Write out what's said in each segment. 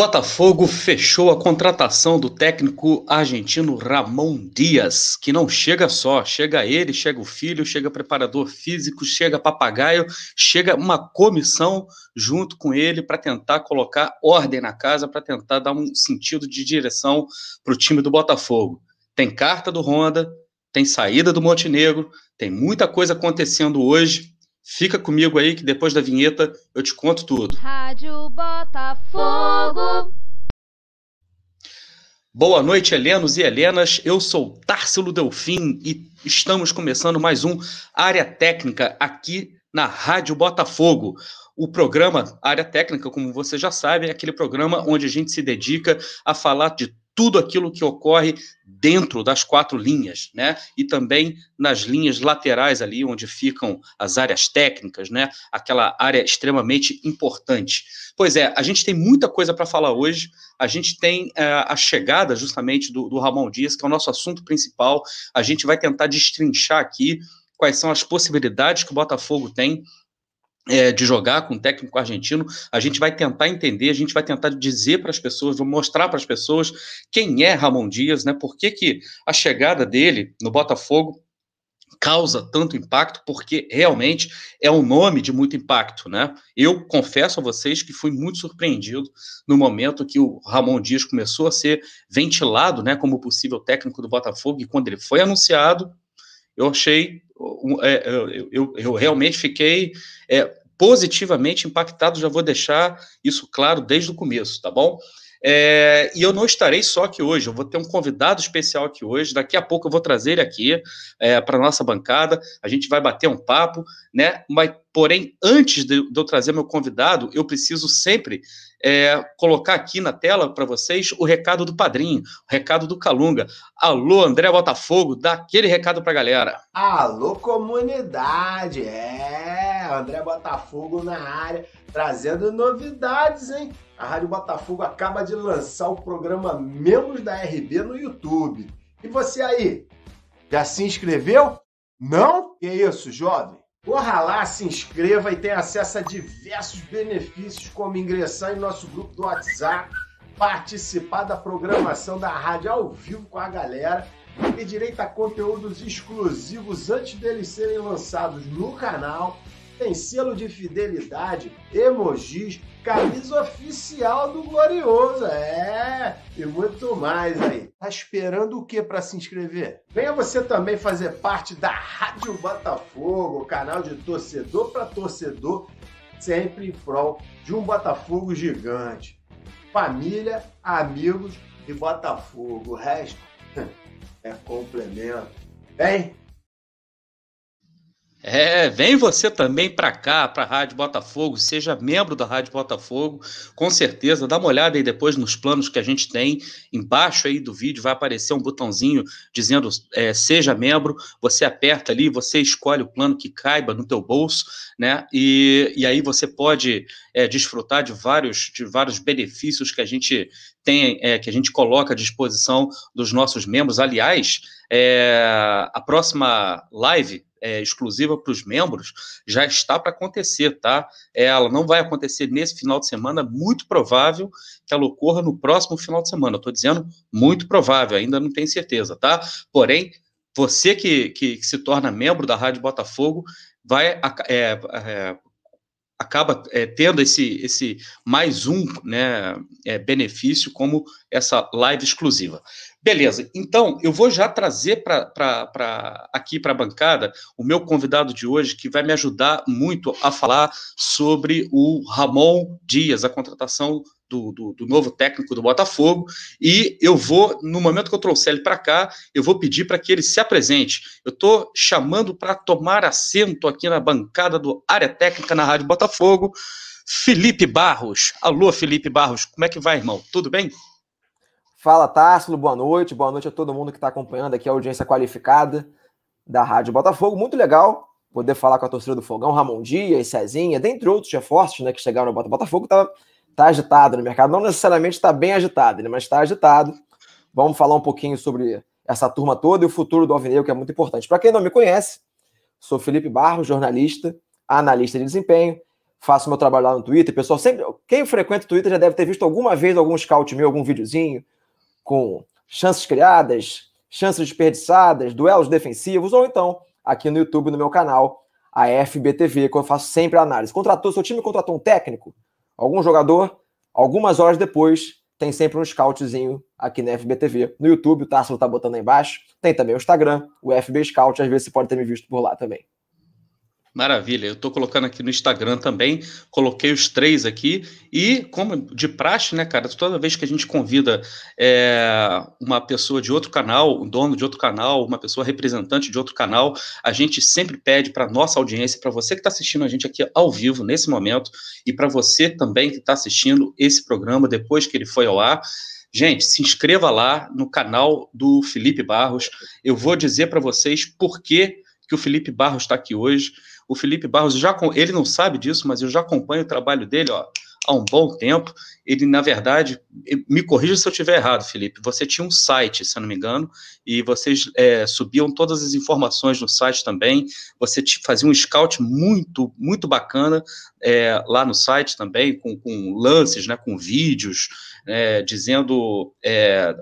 Botafogo fechou a contratação do técnico argentino Ramon Dias, que não chega só, chega ele, chega o filho, chega preparador físico, chega papagaio, chega uma comissão junto com ele para tentar colocar ordem na casa, para tentar dar um sentido de direção para o time do Botafogo. Tem carta do Honda, tem saída do Montenegro, tem muita coisa acontecendo hoje Fica comigo aí que depois da vinheta eu te conto tudo. Rádio Botafogo. Boa noite, Helenos e Helenas. Eu sou Társilo Delfim e estamos começando mais um Área Técnica aqui na Rádio Botafogo. O programa Área Técnica, como você já sabe, é aquele programa onde a gente se dedica a falar de tudo aquilo que ocorre dentro das quatro linhas, né? E também nas linhas laterais ali, onde ficam as áreas técnicas, né? Aquela área extremamente importante. Pois é, a gente tem muita coisa para falar hoje. A gente tem é, a chegada justamente do, do Ramon Dias, que é o nosso assunto principal. A gente vai tentar destrinchar aqui quais são as possibilidades que o Botafogo tem é, de jogar com o técnico argentino, a gente vai tentar entender, a gente vai tentar dizer para as pessoas, mostrar para as pessoas quem é Ramon Dias, né? Por que, que a chegada dele no Botafogo causa tanto impacto, porque realmente é um nome de muito impacto, né? Eu confesso a vocês que fui muito surpreendido no momento que o Ramon Dias começou a ser ventilado, né, como possível técnico do Botafogo, e quando ele foi anunciado, eu achei, é, eu, eu, eu realmente fiquei é, positivamente impactado, já vou deixar isso claro desde o começo, tá bom? É, e eu não estarei só aqui hoje, eu vou ter um convidado especial aqui hoje. Daqui a pouco eu vou trazer ele aqui é, para a nossa bancada, a gente vai bater um papo, né? Mas, porém, antes de, de eu trazer meu convidado, eu preciso sempre é, colocar aqui na tela para vocês o recado do padrinho, o recado do Calunga. Alô, André Botafogo, dá aquele recado para a galera. Alô, comunidade, é, André Botafogo na área, trazendo novidades, hein? A Rádio Botafogo acaba de lançar o programa Membros da RB no YouTube. E você aí, já se inscreveu? Não? Que isso, jovem? Corra lá, se inscreva e tenha acesso a diversos benefícios, como ingressar em nosso grupo do WhatsApp, participar da programação da rádio ao vivo com a galera, ter direito a conteúdos exclusivos antes deles serem lançados no canal, tem selo de fidelidade, emojis, camisa oficial do Glorioso, é, e muito mais aí. Tá esperando o que para se inscrever? Venha você também fazer parte da Rádio Botafogo, canal de torcedor para torcedor, sempre em prol de um Botafogo gigante. Família, amigos e Botafogo. O resto é complemento. Vem, é, vem você também para cá, para a Rádio Botafogo, seja membro da Rádio Botafogo, com certeza, dá uma olhada aí depois nos planos que a gente tem, embaixo aí do vídeo vai aparecer um botãozinho dizendo é, seja membro, você aperta ali, você escolhe o plano que caiba no teu bolso, né, e, e aí você pode é, desfrutar de vários, de vários benefícios que a gente tem, é, que a gente coloca à disposição dos nossos membros, aliás, é, a próxima live é, exclusiva para os membros já está para acontecer, tá? Ela não vai acontecer nesse final de semana, muito provável que ela ocorra no próximo final de semana. Estou dizendo muito provável, ainda não tenho certeza, tá? Porém, você que, que, que se torna membro da Rádio Botafogo vai é, é, acaba é, tendo esse, esse mais um né, é, benefício como essa live exclusiva. Beleza, então eu vou já trazer para aqui para a bancada o meu convidado de hoje, que vai me ajudar muito a falar sobre o Ramon Dias, a contratação do, do, do, novo técnico do Botafogo. E eu vou, no momento que eu trouxer ele para cá, eu vou pedir para que ele se apresente. Eu estou chamando para tomar assento aqui na bancada do Área Técnica na Rádio Botafogo, Felipe Barros. Alô, Felipe Barros, como é que vai, irmão? Tudo bem? Fala, Tássilo, boa noite. Boa noite a todo mundo que está acompanhando aqui a audiência qualificada da Rádio Botafogo. Muito legal poder falar com a torcida do Fogão, Ramon Dias, Cezinha, dentre outros reforços né, que chegaram no Botafogo. Está agitado no mercado. Não necessariamente está bem agitado, né, mas está agitado. Vamos falar um pouquinho sobre essa turma toda e o futuro do Alvinegro, que é muito importante. Para quem não me conhece, sou Felipe Barros, jornalista, analista de desempenho. faço meu trabalho lá no Twitter. Pessoal, sempre. Quem frequenta o Twitter já deve ter visto alguma vez algum scout meu, algum videozinho com chances criadas, chances desperdiçadas, duelos defensivos, ou então aqui no YouTube, no meu canal, a FBTV, que eu faço sempre análise. Contratou, seu time contratou um técnico, algum jogador, algumas horas depois, tem sempre um scoutzinho aqui na FBTV. No YouTube, o Tássilo tá botando aí embaixo. Tem também o Instagram, o FB Scout, às vezes você pode ter me visto por lá também. Maravilha, eu estou colocando aqui no Instagram também, coloquei os três aqui, e como de praxe, né, cara, toda vez que a gente convida é, uma pessoa de outro canal, um dono de outro canal, uma pessoa representante de outro canal, a gente sempre pede para nossa audiência, para você que está assistindo a gente aqui ao vivo nesse momento, e para você também que está assistindo esse programa depois que ele foi ao ar, Gente, se inscreva lá no canal do Felipe Barros. Eu vou dizer para vocês por que, que o Felipe Barros está aqui hoje. O Felipe Barros já ele não sabe disso, mas eu já acompanho o trabalho dele, ó, há um bom tempo. Ele, na verdade, me corrija se eu estiver errado, Felipe. Você tinha um site, se eu não me engano, e vocês é, subiam todas as informações no site também. Você fazia um scout muito, muito bacana é, lá no site também, com, com lances, né, com vídeos, é, dizendo, é,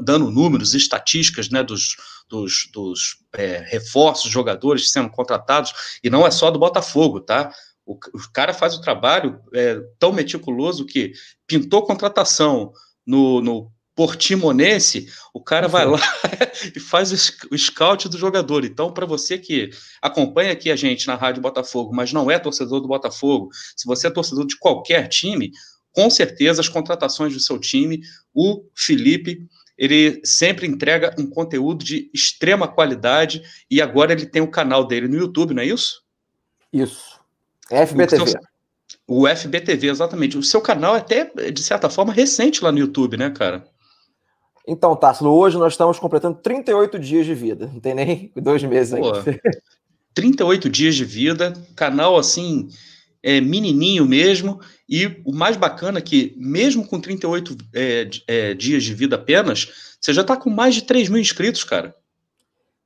dando números, estatísticas né, dos, dos, dos é, reforços, jogadores sendo contratados, e não é só do Botafogo, tá? O, o cara faz o trabalho é, tão meticuloso que pintou contratação no, no Portimonense, o cara vai lá e faz o, scout do jogador. Então, para você que acompanha aqui a gente na Rádio Botafogo, mas não é torcedor do Botafogo, se você é torcedor de qualquer time, com certeza as contratações do seu time, o Felipe ele sempre entrega um conteúdo de extrema qualidade e agora ele tem o um canal dele no YouTube, não é isso? Isso. FBTV. O, seu, o FBTV, exatamente. O seu canal é até, de certa forma, recente lá no YouTube, né, cara? Então, Tássilo, hoje nós estamos completando 38 dias de vida. Não tem nem dois meses ainda. 38 dias de vida, canal assim, é, menininho mesmo, e o mais bacana é que, mesmo com 38 é, é, dias de vida apenas, você já está com mais de 3 mil inscritos, cara.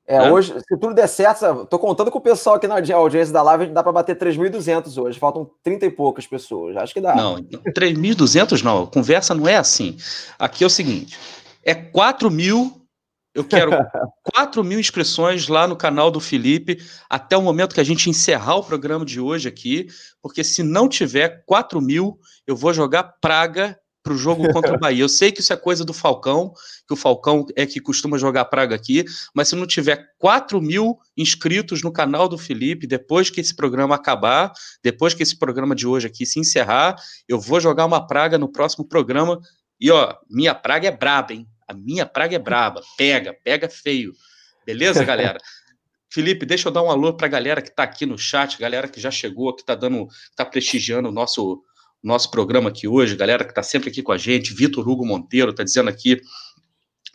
É, é, hoje, se tudo der certo, tô contando com o pessoal aqui na audiência da live, dá para bater 3.200 hoje. Faltam 30 e poucas pessoas. Acho que dá. Não, 3.200 não. Conversa não é assim. Aqui é o seguinte: é 4 mil eu quero 4 mil inscrições lá no canal do Felipe até o momento que a gente encerrar o programa de hoje aqui, porque se não tiver 4 mil, eu vou jogar praga para o jogo contra o Bahia. Eu sei que isso é coisa do Falcão, que o Falcão é que costuma jogar praga aqui, mas se não tiver 4 mil inscritos no canal do Felipe, depois que esse programa acabar, depois que esse programa de hoje aqui se encerrar, eu vou jogar uma praga no próximo programa. E ó, minha praga é braba, hein? A minha praga é braba. Pega, pega feio. Beleza, galera? Felipe, deixa eu dar um alô para a galera que está aqui no chat, galera que já chegou, que está dando, está prestigiando o nosso, nosso programa aqui hoje, galera que está sempre aqui com a gente. Vitor Hugo Monteiro está dizendo aqui.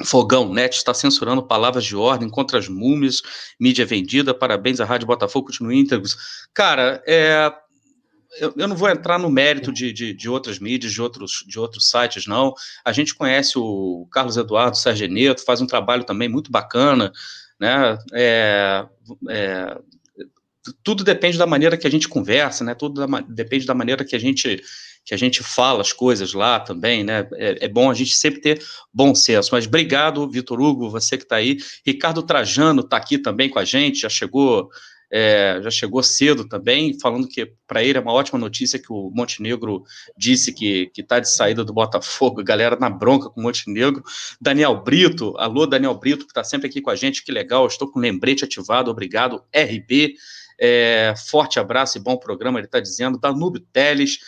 Fogão Net está censurando palavras de ordem contra as múmias, mídia vendida, parabéns à Rádio Botafogo, continue íntegros. Cara, é, eu, eu, não vou entrar no mérito de, de, de, outras mídias, de outros, de outros sites, não. A gente conhece o Carlos Eduardo Sargeneto, faz um trabalho também muito bacana, né? É, é, tudo depende da maneira que a gente conversa, né? Tudo da, depende da maneira que a gente que a gente fala as coisas lá também, né? É, é bom a gente sempre ter bom senso. Mas obrigado, Vitor Hugo, você que está aí. Ricardo Trajano está aqui também com a gente, já chegou é, já chegou cedo também, falando que para ele é uma ótima notícia que o Montenegro disse que está de saída do Botafogo, galera na bronca com o Montenegro. Daniel Brito, alô Daniel Brito, que está sempre aqui com a gente, que legal, estou com lembrete ativado, obrigado, RB. É, forte abraço e bom programa, ele está dizendo. Danúbio Teles,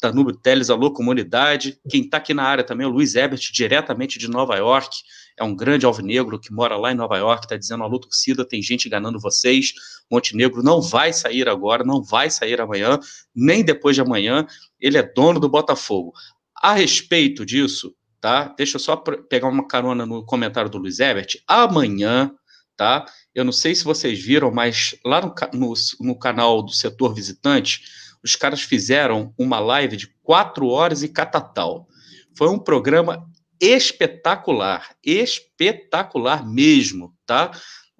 Danúbio Teles, alô comunidade. Quem está aqui na área também é o Luiz Ebert, diretamente de Nova York é um grande alvinegro que mora lá em Nova York, está dizendo, alô, torcida, tem gente enganando vocês, Montenegro não vai sair agora, não vai sair amanhã, nem depois de amanhã, ele é dono do Botafogo. A respeito disso, tá, deixa eu só pegar uma carona no comentário do Luiz Ebert, amanhã, tá, eu não sei se vocês viram, mas lá no, no, no canal do Setor Visitante, os caras fizeram uma live de quatro horas e catatal. Foi um programa espetacular, espetacular mesmo, tá?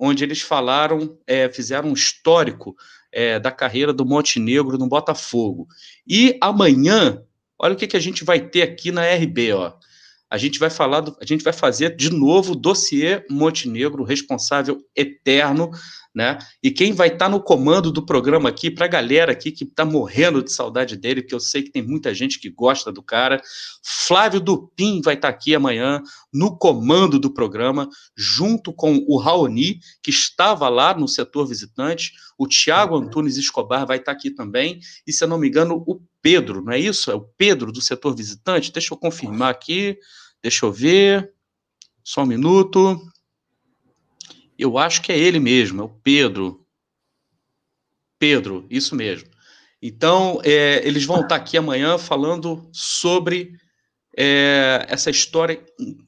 onde eles falaram, é, fizeram um histórico é, da carreira do Montenegro no Botafogo. E amanhã, olha o que, que a gente vai ter aqui na RB, ó. A gente vai falar, do, a gente vai fazer de novo o dossiê Montenegro, responsável eterno né? E quem vai estar tá no comando do programa aqui, para a galera aqui que está morrendo de saudade dele, porque eu sei que tem muita gente que gosta do cara, Flávio Dupin vai estar tá aqui amanhã no comando do programa, junto com o Raoni, que estava lá no setor visitante, o Tiago uhum. Antunes Escobar vai estar tá aqui também, e se eu não me engano, o Pedro, não é isso? É o Pedro do setor visitante? Deixa eu confirmar aqui, deixa eu ver, só um minuto. Eu acho que é ele mesmo, é o Pedro. Pedro, isso mesmo. Então, é, eles vão estar aqui amanhã falando sobre é, essa história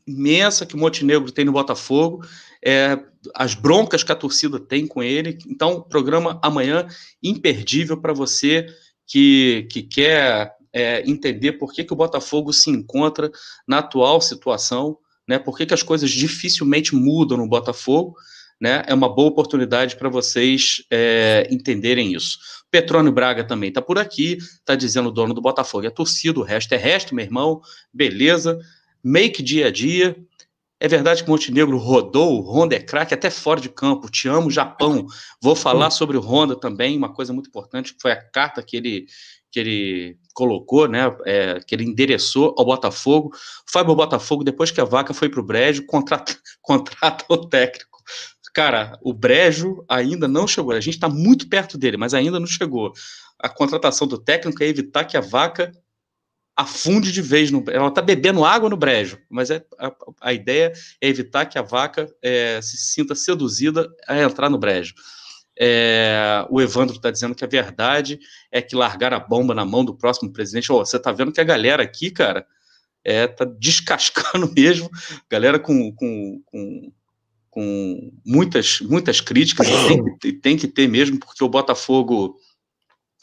imensa que o Montenegro tem no Botafogo, é, as broncas que a torcida tem com ele. Então, programa amanhã imperdível para você que, que quer é, entender por que, que o Botafogo se encontra na atual situação, né? por que, que as coisas dificilmente mudam no Botafogo né? É uma boa oportunidade para vocês é, entenderem isso. Petrônio Braga também está por aqui, está dizendo o dono do Botafogo é torcida, o resto é resto, meu irmão, beleza. Make dia a dia. É verdade que o Montenegro rodou, o Honda é craque até fora de campo. Te amo, Japão. Vou falar sobre o Honda também, uma coisa muito importante, que foi a carta que ele, que ele colocou, né, é, que ele endereçou ao Botafogo. Fábio Botafogo, depois que a vaca foi para o brejo, contrata, contrata o técnico. Cara, o Brejo ainda não chegou. A gente está muito perto dele, mas ainda não chegou. A contratação do técnico é evitar que a vaca afunde de vez no. Ela está bebendo água no brejo, mas é, a, a, ideia é evitar que a vaca é, se sinta seduzida a entrar no brejo. É, o Evandro está dizendo que a verdade é que largar a bomba na mão do próximo presidente. Oh, você está vendo que a galera aqui, cara, é, tá descascando mesmo. Galera com, com, com com muitas, muitas críticas, e tem, que, tem que ter mesmo, porque o Botafogo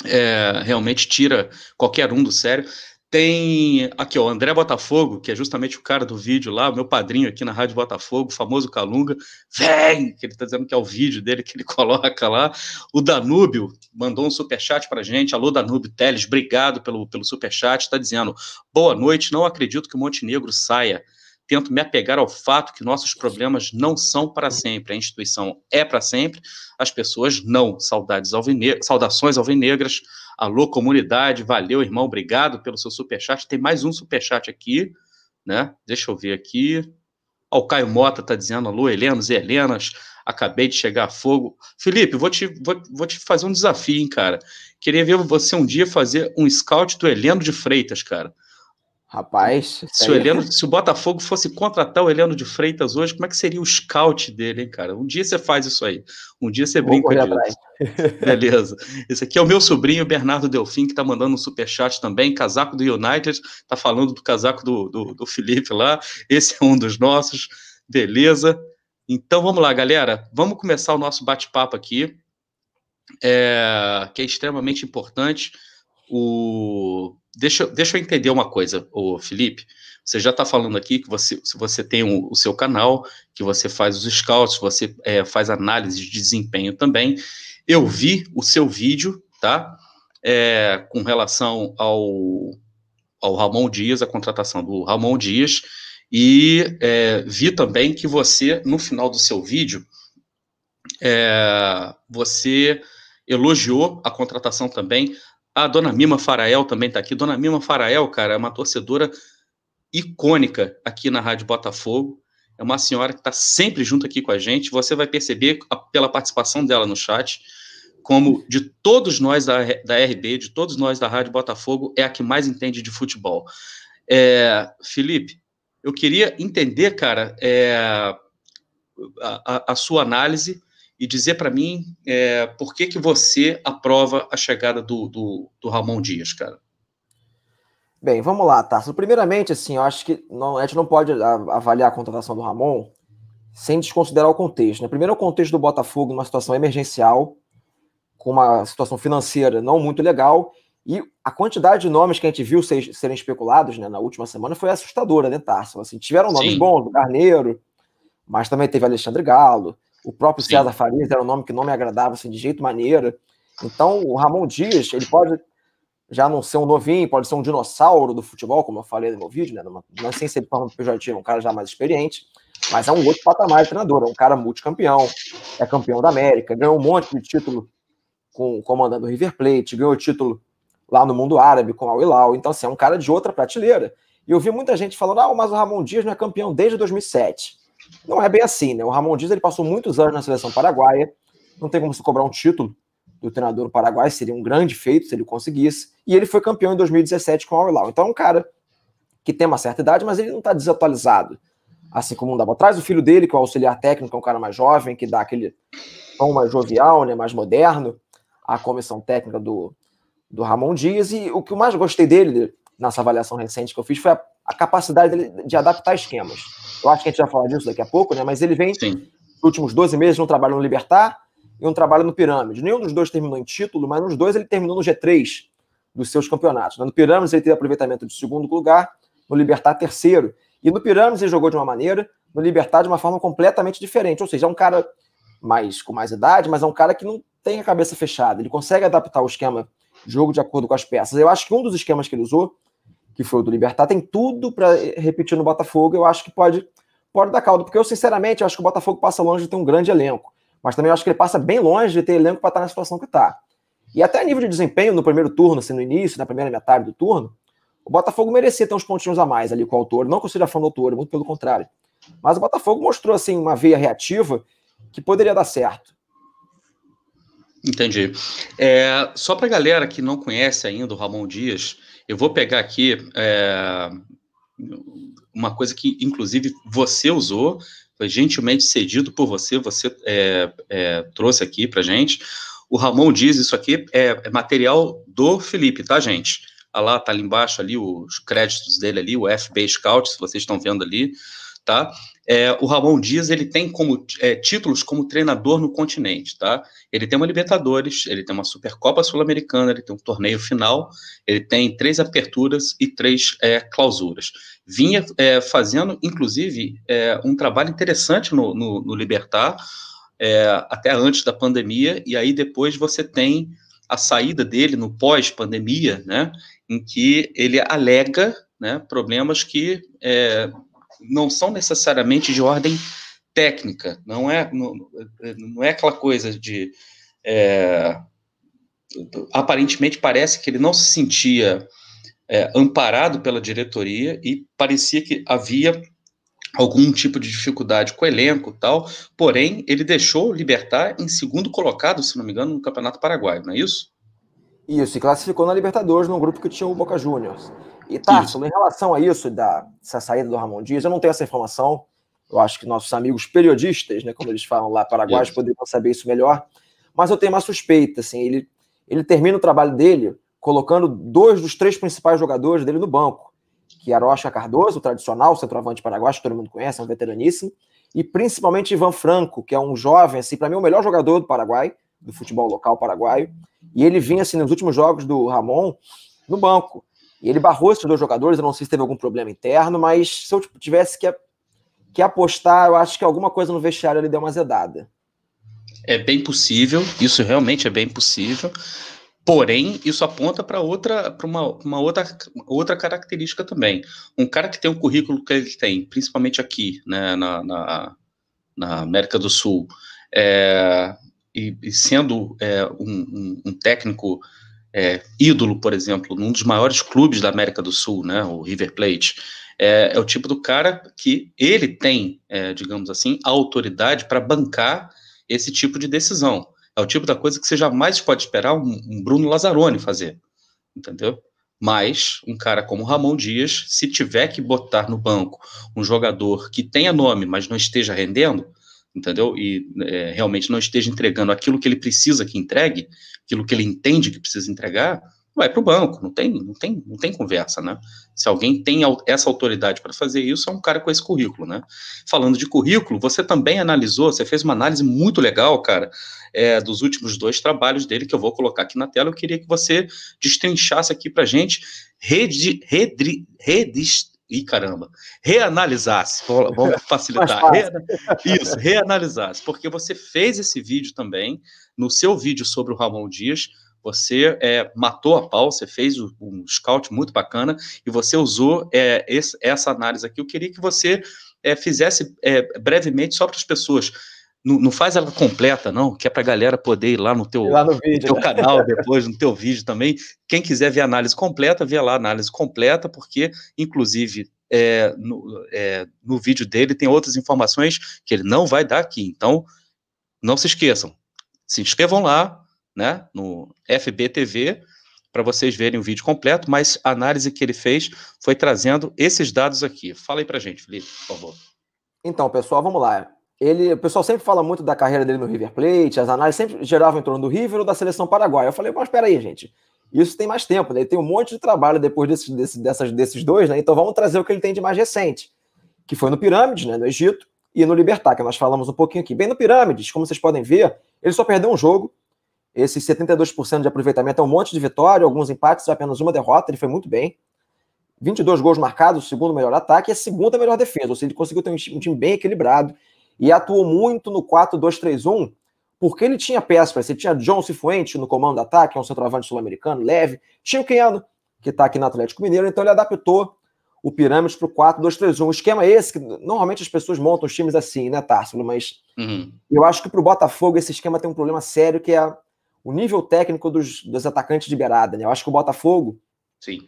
é, realmente tira qualquer um do sério. Tem aqui, ó, o André Botafogo, que é justamente o cara do vídeo lá, meu padrinho aqui na Rádio Botafogo, famoso Calunga, vem! Que ele tá dizendo que é o vídeo dele que ele coloca lá. O Danúbio mandou um superchat pra gente. Alô, Danúbio Teles, obrigado pelo, pelo superchat. Tá dizendo, boa noite, não acredito que o Montenegro saia tento me apegar ao fato que nossos problemas não são para sempre. A instituição é para sempre, as pessoas não. Saudades alvinegras, saudações alvinegras. Alô, comunidade, valeu, irmão, obrigado pelo seu superchat. Tem mais um superchat aqui, né? Deixa eu ver aqui. o Caio Mota está dizendo, alô, Helenos e Helenas, acabei de chegar a fogo. Felipe, vou te, vou, vou te fazer um desafio, hein, cara. Queria ver você um dia fazer um scout do Heleno de Freitas, cara. Rapaz. Se o, Heleno, se o Botafogo fosse contratar o Heleno de Freitas hoje, como é que seria o scout dele, hein, cara? Um dia você faz isso aí. Um dia você brinca disso. Beleza. Esse aqui é o meu sobrinho, Bernardo Delfim, que tá mandando um superchat também. Casaco do United, tá falando do casaco do, do, do Felipe lá. Esse é um dos nossos. Beleza. Então vamos lá, galera. Vamos começar o nosso bate-papo aqui, é, que é extremamente importante. O deixa, deixa eu entender uma coisa, o Felipe. Você já está falando aqui que você, você tem o, o, seu canal, que você faz os scouts, você é, faz análise de desempenho também. Eu vi o seu vídeo, tá? É, com relação ao, ao Ramon Dias, a contratação do Ramon Dias, e é, vi também que você, no final do seu vídeo, é, você elogiou a contratação também a dona Mima Farael também está aqui. Dona Mima Farael, cara, é uma torcedora icônica aqui na Rádio Botafogo. É uma senhora que está sempre junto aqui com a gente. Você vai perceber pela participação dela no chat como de todos nós da, da RB, de todos nós da Rádio Botafogo, é a que mais entende de futebol. É, Felipe, eu queria entender, cara, é, a, a, sua análise e dizer para mim é, por que, que você aprova a chegada do, do, do Ramon Dias, cara. Bem, vamos lá, Tarso. Primeiramente, assim, eu acho que não, a gente não pode avaliar a contratação do Ramon sem desconsiderar o contexto. Né? Primeiro, o contexto do Botafogo numa situação emergencial, com uma situação financeira não muito legal, e a quantidade de nomes que a gente viu ser, serem especulados né, na última semana foi assustadora, né, Tarso? Assim, tiveram nomes Sim. bons, do Carneiro, mas também teve Alexandre Galo, O próprio Sim. César Farias era um nome que não me agradava assim, de jeito maneiro. Então, o Ramon Dias, ele pode já não ser um novinho, pode ser um dinossauro do futebol, como eu falei no meu vídeo, né? Não, não sei se ele forma pejorativo, um cara já mais experiente, mas é um outro patamar de treinador, é um cara multicampeão, é campeão da América, ganhou um monte de título com comandando o River Plate, ganhou título lá no mundo árabe com Al Hilal, então assim, é um cara de outra prateleira. E eu vi muita gente falando, ah, mas o Ramon Dias não é campeão desde 2007. Não é bem assim, né? O Ramon Dias ele passou muitos anos na seleção paraguaia, não tem como se cobrar um título do treinador do Paraguai, seria um grande feito se ele conseguisse, e ele foi campeão em 2017 com o Al Hilal. Então é um cara que tem uma certa idade, mas ele não está desatualizado, assim como não dava. Traz o filho dele, que é o auxiliar técnico, é um cara mais jovem, que dá aquele tom mais jovial, né, mais moderno, à comissão técnica do, do Ramon Dias, e o que eu mais gostei dele, nessa avaliação recente que eu fiz, foi a, a capacidade dele de adaptar esquemas. Eu acho que a gente vai falar disso daqui a pouco, né, mas ele vem, Sim. nos últimos 12 meses, no trabalho no Libertar, e um trabalho no Pirâmide. Nenhum dos dois terminou em título, mas nos dois ele terminou no G3 dos seus campeonatos. No Pirâmides ele teve aproveitamento de segundo lugar, no Libertar terceiro. E no Pirâmides ele jogou de uma maneira, no Libertar de uma forma completamente diferente. Ou seja, é um cara mais com mais idade, mas é um cara que não tem a cabeça fechada. Ele consegue adaptar o esquema jogo de acordo com as peças. Eu acho que um dos esquemas que ele usou, que foi o do Libertar, tem tudo para repetir no Botafogo. Eu acho que pode, pode dar caldo, porque eu, sinceramente, acho que o Botafogo passa longe de ter um grande elenco mas também acho que ele passa bem longe de ter elenco para estar na situação que está. E até a nível de desempenho no primeiro turno, assim, no início, na primeira metade do turno, o Botafogo merecia ter uns pontinhos a mais ali com o autor. Não que eu seja fã do autor, muito pelo contrário. Mas o Botafogo mostrou assim uma veia reativa que poderia dar certo. Entendi. É, só para a galera que não conhece ainda o Ramon Dias, eu vou pegar aqui é, uma coisa que, inclusive, você usou foi gentilmente cedido por você, você é, é, trouxe aqui para gente. O Ramon diz isso aqui é, é, material do Felipe, tá, gente? Ah lá, tá ali embaixo ali os créditos dele ali, o FB Scout, se vocês estão vendo ali, tá? É, o Ramon Dias ele tem como é, títulos como treinador no continente, tá? Ele tem uma Libertadores, ele tem uma Supercopa Sul-Americana, ele tem um torneio final, ele tem três aperturas e três é, clausuras vinha é, fazendo, inclusive, é, um trabalho interessante no, no, no Libertar, é, até antes da pandemia, e aí depois você tem a saída dele no pós-pandemia, né, em que ele alega né, problemas que é, não são necessariamente de ordem técnica, não é, não, não é aquela coisa de. É, aparentemente parece que ele não se sentia é, amparado pela diretoria e parecia que havia algum tipo de dificuldade com o elenco tal, porém ele deixou Libertar em segundo colocado, se não me engano, no Campeonato Paraguaio, não é isso? Isso, e classificou na Libertadores num grupo que tinha o Boca Juniors. E Tarso, em relação a isso, da, dessa saída do Ramon Dias, eu não tenho essa informação, eu acho que nossos amigos periodistas, né, como eles falam lá, paraguaios, poderiam saber isso melhor, mas eu tenho uma suspeita, assim, ele, ele termina o trabalho dele colocando dois dos três principais jogadores dele no banco, que é Rocha Cardoso, o tradicional centroavante paraguaio, que todo mundo conhece, é um veteraníssimo, e principalmente Ivan Franco, que é um jovem, assim, para mim, o melhor jogador do Paraguai, do futebol local paraguaio, e ele vinha, assim, nos últimos jogos do Ramon, no banco. E ele barrou esses dois jogadores, eu não sei se teve algum problema interno, mas se eu tipo, tivesse que, que apostar, eu acho que alguma coisa no vestiário ele deu uma zedada. É bem possível, isso realmente é bem possível. Porém, isso aponta para outra, para uma, uma outra, outra característica também. Um cara que tem um currículo que ele tem, principalmente aqui, né, na, na, na América do Sul, é, e, e, sendo é, um, um, um, técnico é, ídolo, por exemplo, num dos maiores clubes da América do Sul, né, o River Plate, é, é o tipo do cara que ele tem, é, digamos assim, a autoridade para bancar esse tipo de decisão. É o tipo da coisa que você jamais pode esperar um, um Bruno Lazzaroni fazer, entendeu? Mas um cara como Ramon Dias, se tiver que botar no banco um jogador que tenha nome, mas não esteja rendendo, entendeu? E é, realmente não esteja entregando aquilo que ele precisa que entregue, aquilo que ele entende que precisa entregar, vai para o banco, não tem, não, tem, não tem conversa, né? Se alguém tem essa autoridade para fazer isso, é um cara com esse currículo, né? Falando de currículo, você também analisou, você fez uma análise muito legal, cara, é, dos últimos dois trabalhos dele, que eu vou colocar aqui na tela. Eu queria que você destrinchasse aqui para gente, redri, redist, e caramba, reanalisasse, vamos facilitar, isso, reanalisasse, porque você fez esse vídeo também, no seu vídeo sobre o Ramon Dias, você é, matou a pau, você fez um scout muito bacana e você usou é, esse, essa análise aqui. Eu queria que você é, fizesse é, brevemente só para as pessoas. Não, não, faz ela completa, não, que é para a galera poder ir lá no teu, lá no vídeo, teu né? canal depois, no teu vídeo também. Quem quiser ver a análise completa, vê lá a análise completa, porque, inclusive, é, no, é, no vídeo dele tem outras informações que ele não vai dar aqui. Então, não se esqueçam, se inscrevam lá, né, no FBTV, para vocês verem o vídeo completo, mas a análise que ele fez foi trazendo esses dados aqui. Fala aí para gente, Felipe, por favor. Então, pessoal, vamos lá. Ele, o pessoal sempre fala muito da carreira dele no River Plate, as análises sempre geravam em torno do River ou da seleção paraguaia. Eu falei, mas espera aí, gente. Isso tem mais tempo, né? Ele tem um monte de trabalho depois desse, desse, dessas, desses dois, né? Então vamos trazer o que ele tem de mais recente, que foi no Pirâmides, né? No Egito, e no Libertar, que nós falamos um pouquinho aqui. Bem no Pirâmides, como vocês podem ver, ele só perdeu um jogo, esse 72% de aproveitamento é um monte de vitória, alguns empates, apenas uma derrota, ele foi muito bem. 22 gols marcados, segundo melhor ataque e a segunda melhor defesa, ou seja, ele conseguiu ter um time bem equilibrado e atuou muito no 4-2-3-1, porque ele tinha peças para Ele tinha John Cifuente no comando do ataque, é um centroavante sul-americano, leve, tinha o Keno, que está aqui no Atlético Mineiro, então ele adaptou o Pirâmides para o 4-2-3-1. O esquema é esse que normalmente as pessoas montam os times assim, né, Társilo? Mas uhum. eu acho que para o Botafogo esse esquema tem um problema sério que é o nível técnico dos, dos atacantes de beirada. Né? Eu acho que o Botafogo Sim.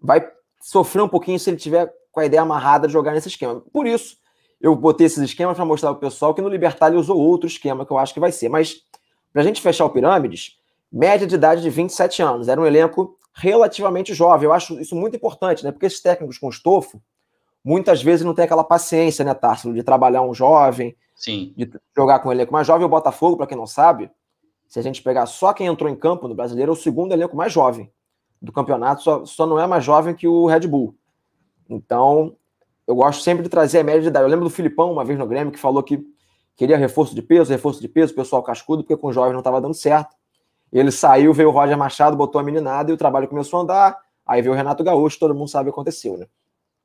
vai sofrer um pouquinho se ele tiver com a ideia amarrada de jogar nesse esquema. Por isso, eu botei esses esquemas para mostrar para o pessoal que no Libertar ele usou outro esquema que eu acho que vai ser. Mas, para a gente fechar o Pirâmides, média de idade de 27 anos. Era um elenco relativamente jovem. Eu acho isso muito importante, né? Porque esses técnicos com estofo, muitas vezes não tem aquela paciência, né, Társilo, de trabalhar um jovem, Sim. de jogar com um elenco mais jovem. O Botafogo, para quem não sabe, se a gente pegar só quem entrou em campo no brasileiro, é o segundo elenco mais jovem do campeonato, só, só não é mais jovem que o Red Bull. Então, eu gosto sempre de trazer a média de idade. Eu lembro do Filipão, uma vez no Grêmio, que falou que queria reforço de peso, reforço de peso, pessoal cascudo, porque com o jovem não estava dando certo. Ele saiu, veio o Roger Machado, botou a meninada e o trabalho começou a andar. Aí veio o Renato Gaúcho, todo mundo sabe o que aconteceu, né?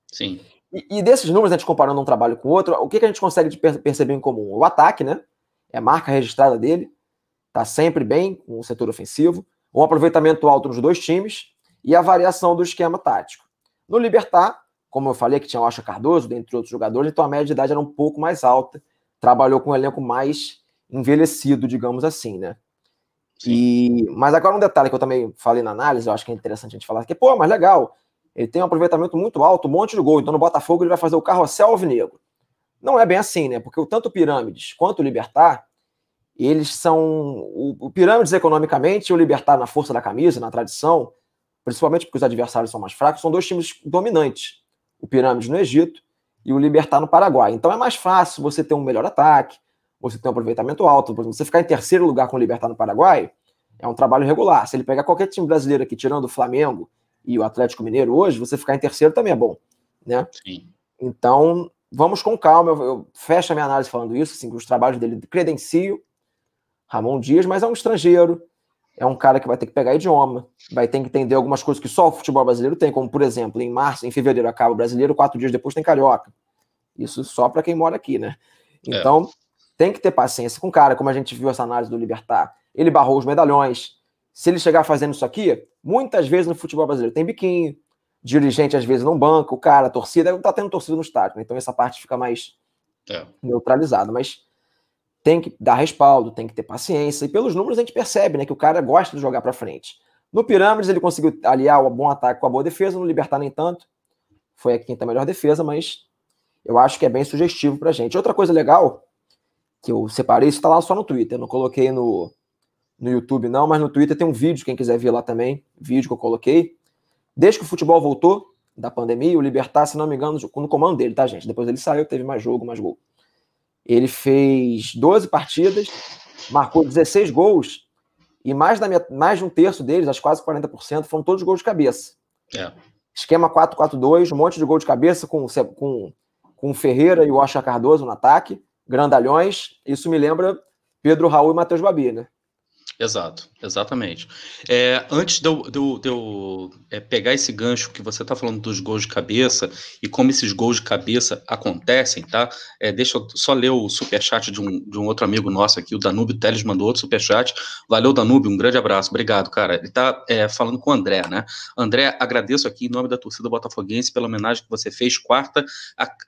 Sim. E, e desses números, a gente comparando um trabalho com o outro, o que, que a gente consegue perceber em comum? O ataque, né? É a marca registrada dele está sempre bem com o setor ofensivo, um aproveitamento alto nos dois times e a variação do esquema tático. No Libertar, como eu falei que tinha o Acha Cardoso, dentre outros jogadores, então a média de idade era um pouco mais alta, trabalhou com um elenco mais envelhecido, digamos assim, né? E, mas agora um detalhe que eu também falei na análise, eu acho que é interessante a gente falar, que, pô, mas legal, ele tem um aproveitamento muito alto, um monte de gol, então no Botafogo ele vai fazer o carrossel alvinegro. Não é bem assim, né? Porque o tanto Pirâmides quanto o Libertar eles são o, o Pirâmides economicamente e o Libertar na força da camisa, na tradição, principalmente porque os adversários são mais fracos, são dois times dominantes. O Pirâmides no Egito e o Libertar no Paraguai. Então é mais fácil você ter um melhor ataque, você ter um aproveitamento alto. Por exemplo, você ficar em terceiro lugar com o Libertar no Paraguai é um trabalho regular. Se ele pegar qualquer time brasileiro aqui, tirando o Flamengo e o Atlético Mineiro hoje, você ficar em terceiro também é bom. Né? Sim. Então, vamos com calma. Eu, eu fecho a minha análise falando isso, assim, que os trabalhos dele credencio Ramon Dias, mas é um estrangeiro, é um cara que vai ter que pegar idioma, vai ter que entender algumas coisas que só o futebol brasileiro tem, como, por exemplo, em março, em fevereiro acaba o brasileiro, quatro dias depois tem carioca. Isso só para quem mora aqui, né? É. Então, é. tem que ter paciência com o cara, como a gente viu essa análise do Libertar. Ele barrou os medalhões. Se ele chegar fazendo isso aqui, muitas vezes no futebol brasileiro tem biquinho, dirigente às vezes não banca, o cara, a torcida, não tá tendo torcida no estádio, né? então essa parte fica mais é. neutralizada. Mas tem que dar respaldo, tem que ter paciência. E pelos números a gente percebe né, que o cara gosta de jogar para frente. No Pirâmides ele conseguiu aliar o bom ataque com a boa defesa, no Libertar nem tanto. Foi a quinta melhor defesa, mas eu acho que é bem sugestivo para gente. Outra coisa legal que eu separei, isso está lá só no Twitter, não coloquei no, no YouTube não, mas no Twitter tem um vídeo, quem quiser ver lá também, vídeo que eu coloquei. Desde que o futebol voltou da pandemia, o Libertar, se não me engano, no comando dele, tá, gente? Depois ele saiu, teve mais jogo, mais gol. Ele fez 12 partidas, marcou 16 gols e mais, da minha, mais de um terço deles, acho quase 40%, foram todos gols de cabeça. É. Esquema 4-4-2, um monte de gol de cabeça com, com, com Ferreira e o Oscar Cardoso no ataque, grandalhões. Isso me lembra Pedro Raul e Matheus Babi, né? Exato, exatamente. É, antes de eu, de eu, de eu é, pegar esse gancho que você está falando dos gols de cabeça e como esses gols de cabeça acontecem, tá? É, deixa eu só ler o superchat de um, de um outro amigo nosso aqui, o Danúbio Teles mandou outro superchat. Valeu, Danúbio, um grande abraço, obrigado, cara. Ele está é, falando com o André, né? André, agradeço aqui em nome da torcida botafoguense pela homenagem que você fez quarta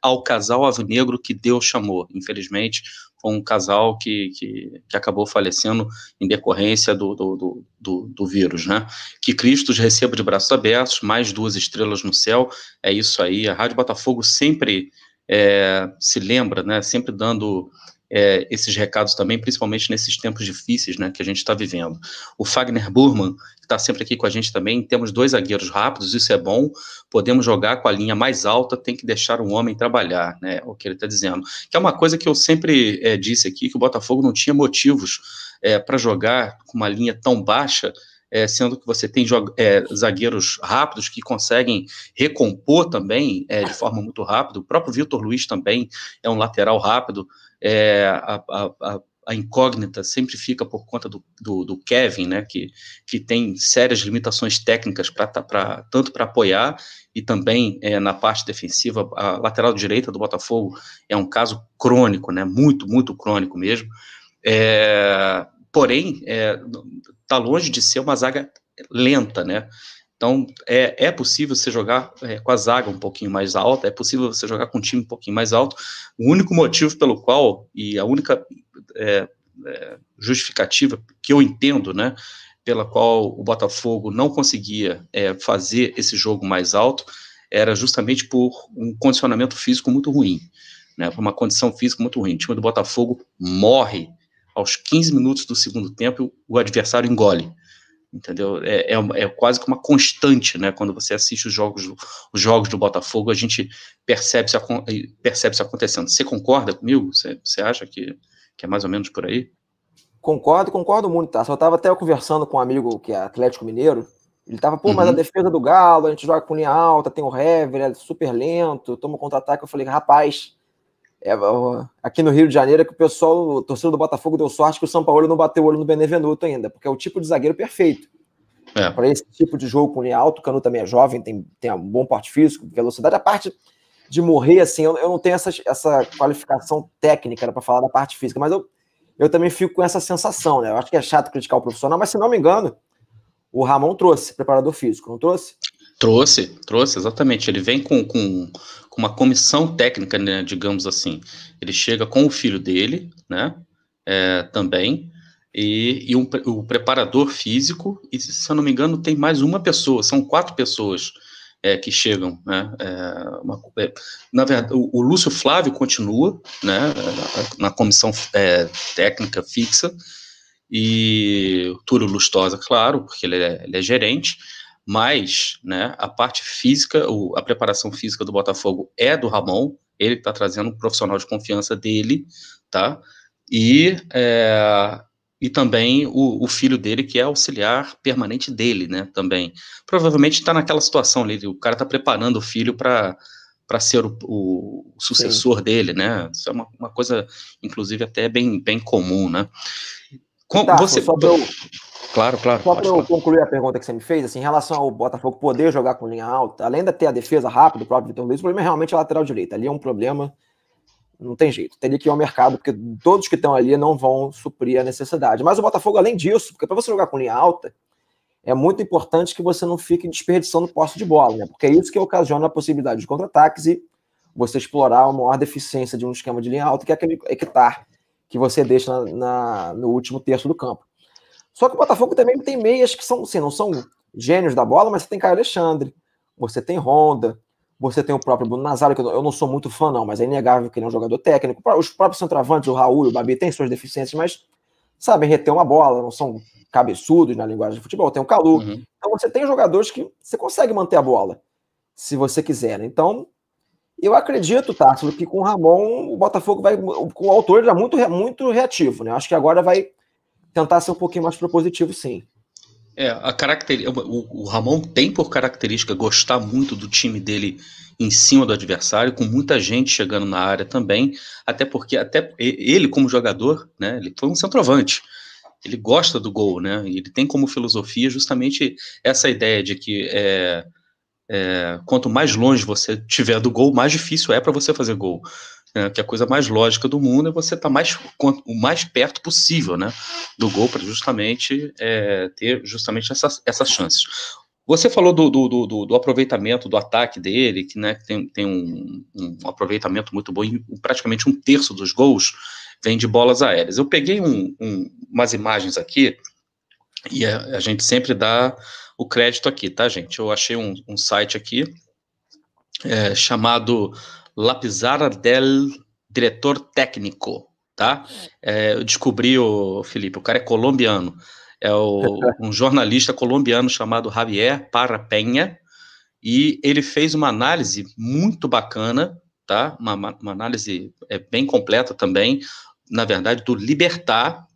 ao casal Avinegro que Deus chamou. Infelizmente, foi um casal que, que, que, acabou falecendo em decorrência do, do, do, do, vírus, né? Que Cristo os receba de braços abertos, mais duas estrelas no céu, é isso aí. A Rádio Botafogo sempre é, se lembra, né? Sempre dando é, esses recados também, principalmente nesses tempos difíceis né, que a gente está vivendo. O Fagner Burman, que está sempre aqui com a gente também, temos dois zagueiros rápidos, isso é bom, podemos jogar com a linha mais alta, tem que deixar o homem trabalhar, né, é o que ele está dizendo. Que é uma coisa que eu sempre é, disse aqui, que o Botafogo não tinha motivos é, para jogar com uma linha tão baixa, é, sendo que você tem é, zagueiros rápidos que conseguem recompor também é, de forma muito rápida. O próprio Vitor Luiz também é um lateral rápido é, a, a, a, incógnita sempre fica por conta do, do, do, Kevin, né, que, que tem sérias limitações técnicas pra, pra tanto para apoiar e também é, na parte defensiva. A lateral direita do Botafogo é um caso crônico, né, muito, muito crônico mesmo. É, porém, está é, longe de ser uma zaga lenta, né? Então, é, é possível você jogar é, com a zaga um pouquinho mais alta, é possível você jogar com um time um pouquinho mais alto. O único motivo pelo qual, e a única é, é, justificativa que eu entendo, né, pela qual o Botafogo não conseguia é, fazer esse jogo mais alto, era justamente por um condicionamento físico muito ruim, né, por uma condição física muito ruim. O time do Botafogo morre aos 15 minutos do segundo tempo, o adversário engole entendeu? É, é, é, quase que uma constante, né? Quando você assiste os jogos, os jogos do Botafogo, a gente percebe isso, percebe isso acontecendo. Você concorda comigo? Você, você acha que, que é mais ou menos por aí? Concordo, concordo muito, tá? Só estava até conversando com um amigo que é Atlético Mineiro. Ele tava, pô, uhum. mas a uhum. defesa do Galo, a gente joga com linha alta, tem o Hever, é super lento, toma contra-ataque. Eu falei, rapaz, é, aqui no Rio de Janeiro é que o pessoal, o torcedor do Botafogo deu sorte que o São Paulo não bateu o olho no Benevenuto ainda, porque é o tipo de zagueiro perfeito. É. Para esse tipo de jogo com linha alta, o Canu também é jovem, tem, tem um bom porte físico, velocidade. A parte de morrer, assim, eu, eu não tenho essa, essa qualificação técnica né, para falar da parte física, mas eu, eu também fico com essa sensação, né? Eu acho que é chato criticar o profissional, mas se não me engano, o Ramon trouxe preparador físico, não trouxe? Trouxe, trouxe, exatamente. Ele vem com, com, com uma comissão técnica, né, digamos assim. Ele chega com o filho dele, né, é, também, e, e um, o preparador físico, e se eu não me engano, tem mais uma pessoa, são quatro pessoas é, que chegam, né, é, uma, é, na verdade, o, o, Lúcio Flávio continua, né, na, na comissão é, técnica fixa, e o Túlio Lustosa, claro, porque ele é, ele é gerente, mas né, a parte física, o, a preparação física do Botafogo é do Ramon, ele está trazendo um profissional de confiança dele, tá? E, é, e também o, o, filho dele, que é auxiliar permanente dele, né? Também. Provavelmente está naquela situação ali, o cara está preparando o filho para para ser o, o sucessor Sim. dele, né? Isso é uma, uma coisa, inclusive, até bem, bem comum, né? Com, tá, você... Só eu, Claro, claro. Só para eu concluir a pergunta que você me fez, assim, em relação ao Botafogo poder jogar com linha alta, além de ter a defesa rápida, o próprio Vitor Luiz, o problema é realmente a lateral direita. Ali é um problema, não tem jeito. Teria que ir ao mercado, porque todos que estão ali não vão suprir a necessidade. Mas o Botafogo, além disso, porque para você jogar com linha alta, é muito importante que você não fique desperdiçando posse de bola, né? Porque é isso que ocasiona a possibilidade de contra-ataques e você explorar a maior deficiência de um esquema de linha alta, que é aquele hectare que você deixa na, na, no último terço do campo. Só que o Botafogo também tem meias que são, assim, não são gênios da bola, mas você tem Caio Alexandre, você tem Honda, você tem o próprio Bruno Nazário, que eu não sou muito fã, não, mas é inegável que ele é um jogador técnico. Os próprios centroavantes, o Raul e o Babi, têm suas deficiências, mas sabem reter uma bola, não são cabeçudos na linguagem de futebol. Tem o Calu. Uhum. Então você tem jogadores que você consegue manter a bola, se você quiser. Né? Então, eu acredito, Tássilo, que com o Ramon o Botafogo vai. Com o autor já muito, muito reativo, né? Acho que agora vai tentar ser um pouquinho mais propositivo, sim. É, a característica, o, o Ramon tem por característica gostar muito do time dele em cima do adversário, com muita gente chegando na área também, até porque até ele como jogador, né, ele foi um centroavante. ele gosta do gol, né? Ele tem como filosofia justamente essa ideia de que é, é, quanto mais longe você tiver do gol, mais difícil é para você fazer gol. É, que a coisa mais lógica do mundo é você estar tá mais, o mais perto possível, né, do gol para justamente é, ter justamente essas, essas chances. Você falou do, do, do, do, aproveitamento do ataque dele, que né, tem, tem um, um, aproveitamento muito bom, praticamente um terço dos gols vem de bolas aéreas. Eu peguei um, umas imagens aqui, e a, a, gente sempre dá o crédito aqui, tá, gente? Eu achei um, site aqui é, chamado Lapizara del Diretor Técnico, tá? É, eu descobri, o Felipe, o cara é colombiano. É o, um jornalista colombiano chamado Javier Parra e ele fez uma análise muito bacana, tá? Uma, uma análise é, bem completa também, na verdade, do Libertar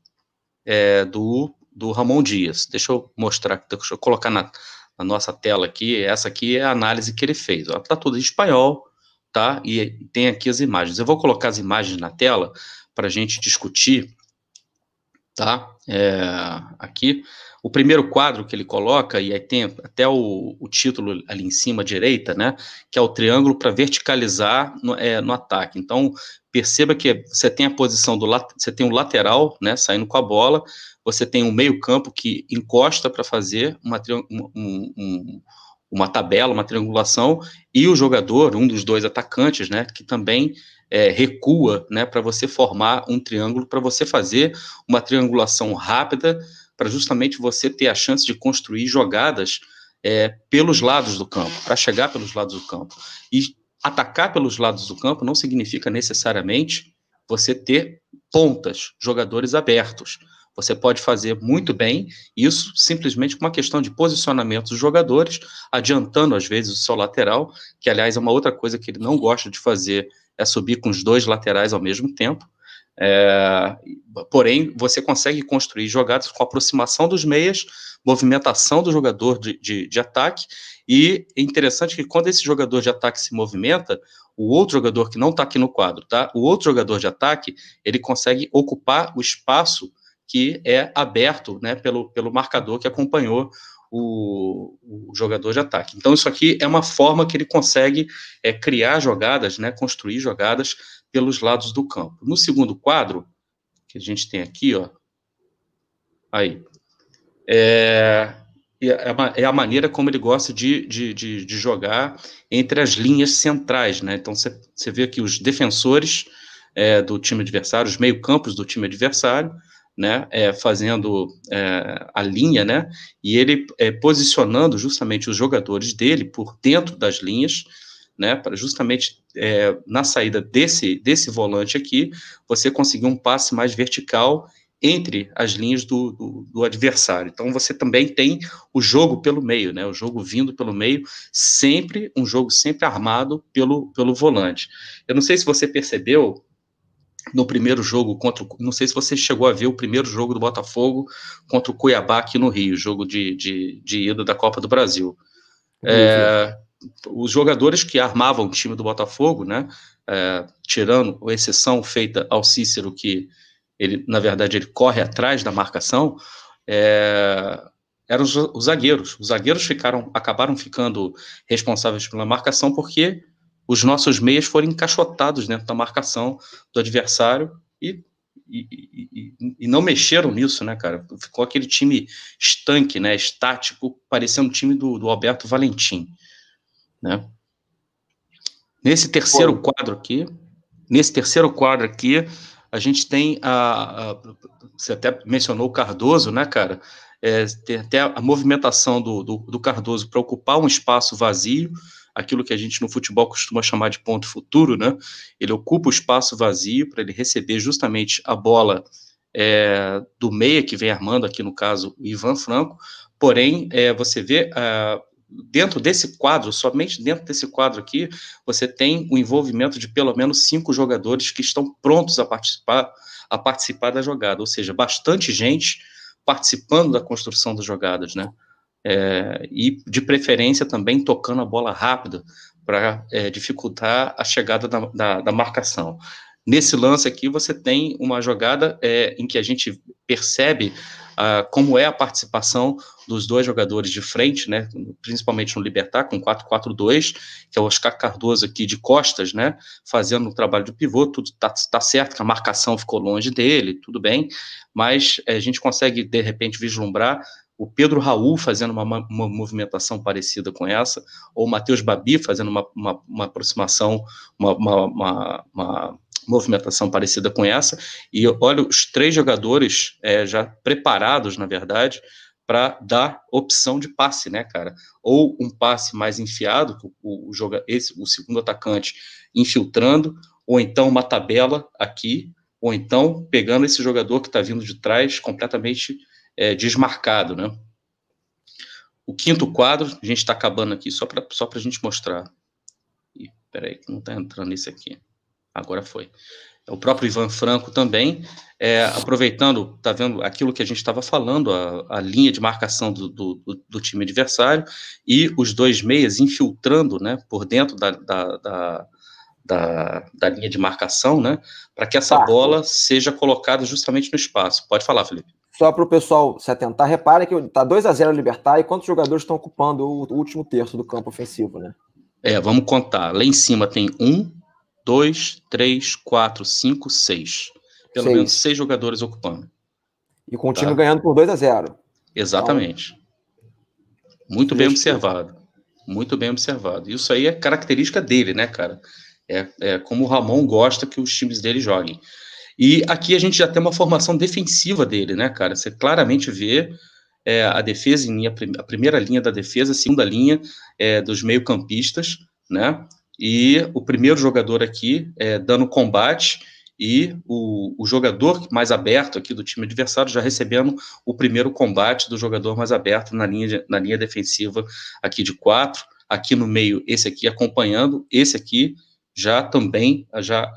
é, do, do Ramon Dias. Deixa eu mostrar, deixa eu colocar na, na nossa tela aqui. Essa aqui é a análise que ele fez. Está tudo em espanhol, tá? E tem aqui as imagens. Eu vou colocar as imagens na tela para a gente discutir, tá? É, aqui. O primeiro quadro que ele coloca, e aí tem até o, o título ali em cima à direita, né? Que é o triângulo para verticalizar no, é, no ataque. Então, perceba que você tem a posição do você tem o lateral, né? Saindo com a bola, você tem um meio-campo que encosta para fazer uma, um, um, uma tabela, uma triangulação, e o jogador, um dos dois atacantes, né, que também é, recua, né, para você formar um triângulo, para você fazer uma triangulação rápida, para justamente você ter a chance de construir jogadas é, pelos lados do campo, para chegar pelos lados do campo. E atacar pelos lados do campo não significa necessariamente você ter pontas, jogadores abertos. Você pode fazer muito bem isso simplesmente com uma questão de posicionamento dos jogadores, adiantando às vezes o seu lateral, que aliás é uma outra coisa que ele não gosta de fazer, é subir com os dois laterais ao mesmo tempo. É, porém, você consegue construir jogadas com aproximação dos meias, movimentação do jogador de, de, de ataque, e é interessante que quando esse jogador de ataque se movimenta, o outro jogador que não está aqui no quadro, tá? O outro jogador de ataque, ele consegue ocupar o espaço que é aberto né, pelo, pelo marcador que acompanhou o, o, jogador de ataque. Então, isso aqui é uma forma que ele consegue é, criar jogadas, né, construir jogadas pelos lados do campo. No segundo quadro, que a gente tem aqui, ó, aí, é, é, é a maneira como ele gosta de, de, de, de jogar entre as linhas centrais, né? Então, você vê aqui os defensores é, do time adversário, os meio-campos do time adversário, né, é, fazendo é, a linha, né, e ele é, posicionando justamente os jogadores dele por dentro das linhas, né, para justamente é, na saída desse, desse volante aqui, você conseguir um passe mais vertical entre as linhas do, do, do, adversário. Então você também tem o jogo pelo meio, né? O jogo vindo pelo meio, sempre um jogo sempre armado pelo, pelo volante. Eu não sei se você percebeu, no primeiro jogo contra o, não sei se você chegou a ver o primeiro jogo do Botafogo contra o Cuiabá aqui no Rio, jogo de, de, de ida da Copa do Brasil. É, os jogadores que armavam o time do Botafogo, né, é, tirando a exceção feita ao Cícero, que ele, na verdade, ele corre atrás da marcação, é, eram os, os zagueiros. Os zagueiros ficaram, acabaram ficando responsáveis pela marcação porque os nossos meias foram encaixotados dentro da marcação do adversário e, e, e, e, não mexeram nisso, né, cara? Ficou aquele time estanque, né, estático, parecendo o time do, do Alberto Valentim, né? Nesse terceiro Pô. quadro aqui, nesse terceiro quadro aqui, a gente tem a, a você até mencionou o Cardoso, né, cara? É, tem até a movimentação do, do, do Cardoso para ocupar um espaço vazio, aquilo que a gente no futebol costuma chamar de ponto futuro, né? Ele ocupa o espaço vazio para ele receber justamente a bola é, do meia que vem armando, aqui no caso o Ivan Franco, porém, é, você vê uh, dentro desse quadro, somente dentro desse quadro aqui, você tem o envolvimento de pelo menos cinco jogadores que estão prontos a participar, a participar da jogada, ou seja, bastante gente participando da construção das jogadas, né? É, e de preferência também tocando a bola rápida para é, dificultar a chegada da, da, da, marcação. Nesse lance aqui, você tem uma jogada é, em que a gente percebe uh, como é a participação dos dois jogadores de frente, né, principalmente no Libertar, com 4-4-2, que é o Oscar Cardoso aqui de costas, né, fazendo o trabalho de pivô, tudo está tá certo, que a marcação ficou longe dele, tudo bem, mas é, a gente consegue, de repente, vislumbrar o Pedro Raul fazendo uma, uma, movimentação parecida com essa, ou o Matheus Babi fazendo uma, uma, uma aproximação, uma, movimentação parecida com essa, e olha, os três jogadores é, já preparados, na verdade, para dar opção de passe, né, cara? Ou um passe mais enfiado, o, o, esse, o segundo atacante infiltrando, ou então uma tabela aqui, ou então pegando esse jogador que está vindo de trás completamente é, desmarcado, né? O quinto quadro, a gente está acabando aqui só para só a gente mostrar. Ih, peraí, que não está entrando isso aqui. Agora foi. O próprio Ivan Franco também, é, aproveitando, tá vendo aquilo que a gente estava falando, a, a, linha de marcação do, do, do, time adversário e os dois meias infiltrando, né, por dentro da, da, da, da, da linha de marcação, né, para que essa bola seja colocada justamente no espaço. Pode falar, Felipe. Só para o pessoal se atentar, repare que está 2 a 0 a Libertar e quantos jogadores estão ocupando o último terço do campo ofensivo, né? É, vamos contar. Lá em cima tem um, dois, três, quatro, cinco, seis. Pelo seis. menos seis jogadores ocupando. E com o time tá? ganhando por 2 a 0 Exatamente. Então, Muito bem observado. Muito bem observado. Isso aí é característica dele, né, cara? É, é como o Ramon gosta que os times dele joguem. E aqui a gente já tem uma formação defensiva dele, né, cara? Você claramente vê é, a defesa em linha, a primeira linha da defesa, a segunda linha é, dos meio-campistas, né? e o primeiro jogador aqui é, dando combate e o, o, jogador mais aberto aqui do time adversário já recebendo o primeiro combate do jogador mais aberto na linha, na linha defensiva aqui de quatro, aqui no meio esse aqui acompanhando, esse aqui já também, já,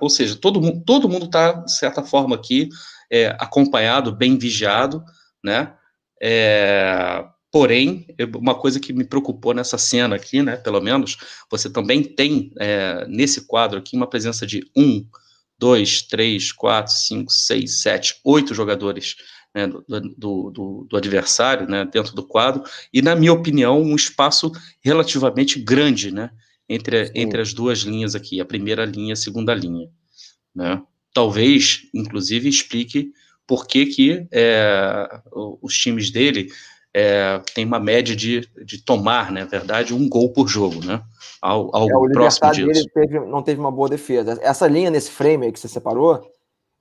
ou seja, todo mundo todo mundo está, de certa forma aqui, é, acompanhado, bem vigiado, né, é, Porém, uma coisa que me preocupou nessa cena aqui, né, pelo menos, você também tem é, nesse quadro aqui uma presença de um, dois, três, quatro, cinco, seis, sete, oito jogadores né, do, do, do, do, adversário né, dentro do quadro, e, na minha opinião, um espaço relativamente grande né, entre, entre as duas linhas aqui, a primeira linha e a segunda linha. Né? Talvez, inclusive, explique por que, que é, os times dele é, tem uma média de, de tomar, né, na verdade, um gol por jogo, né? Algo, algo é, próximo disso. Dele teve, não teve uma boa defesa. Essa linha nesse frame aí que você separou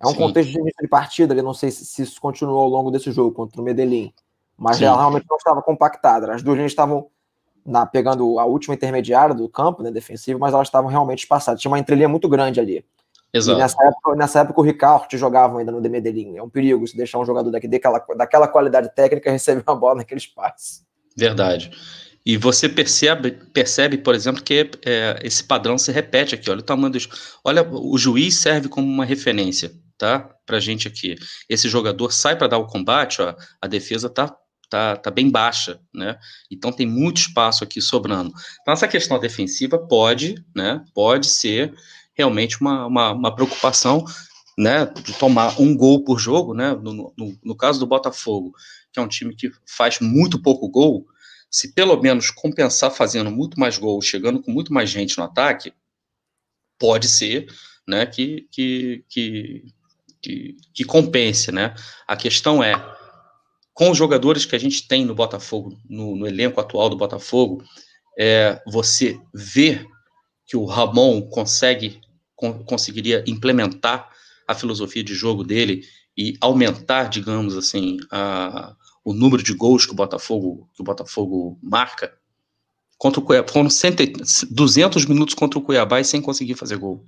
é um Sim. contexto de início de partida, ali, não sei se, se, isso continuou ao longo desse jogo contra o Medellín, mas Sim. ela realmente não estava compactada. As duas linhas estavam na, pegando a última intermediária do campo, né, defensivo, mas elas estavam realmente espaçadas. Tinha uma entrelinha muito grande ali. Exato. E nessa época, nessa época o Ricardo jogava ainda no de Medellín. É um perigo se deixar um jogador daqui, daquela, daquela qualidade técnica receber uma bola naquele espaço. Verdade. E você percebe, percebe por exemplo, que é, esse padrão se repete aqui. Olha o tamanho dos. Olha, o juiz serve como uma referência, tá? Pra gente aqui. Esse jogador sai para dar o combate, ó, a defesa tá tá, tá bem baixa, né? Então tem muito espaço aqui sobrando. Então essa questão defensiva pode, né? Pode ser realmente uma, uma, uma preocupação né, de tomar um gol por jogo, né, no, no, no, caso do Botafogo, que é um time que faz muito pouco gol, se pelo menos compensar fazendo muito mais gols, chegando com muito mais gente no ataque, pode ser, né, que, que, que, que, que compense, né, a questão é, com os jogadores que a gente tem no Botafogo, no, no elenco atual do Botafogo, é, você vê que o Ramon consegue conseguiria implementar a filosofia de jogo dele e aumentar, digamos assim, a, o número de gols que o Botafogo, que o Botafogo marca, contra o Cuiabá, foram 100, 200 minutos contra o Cuiabá e sem conseguir fazer gol,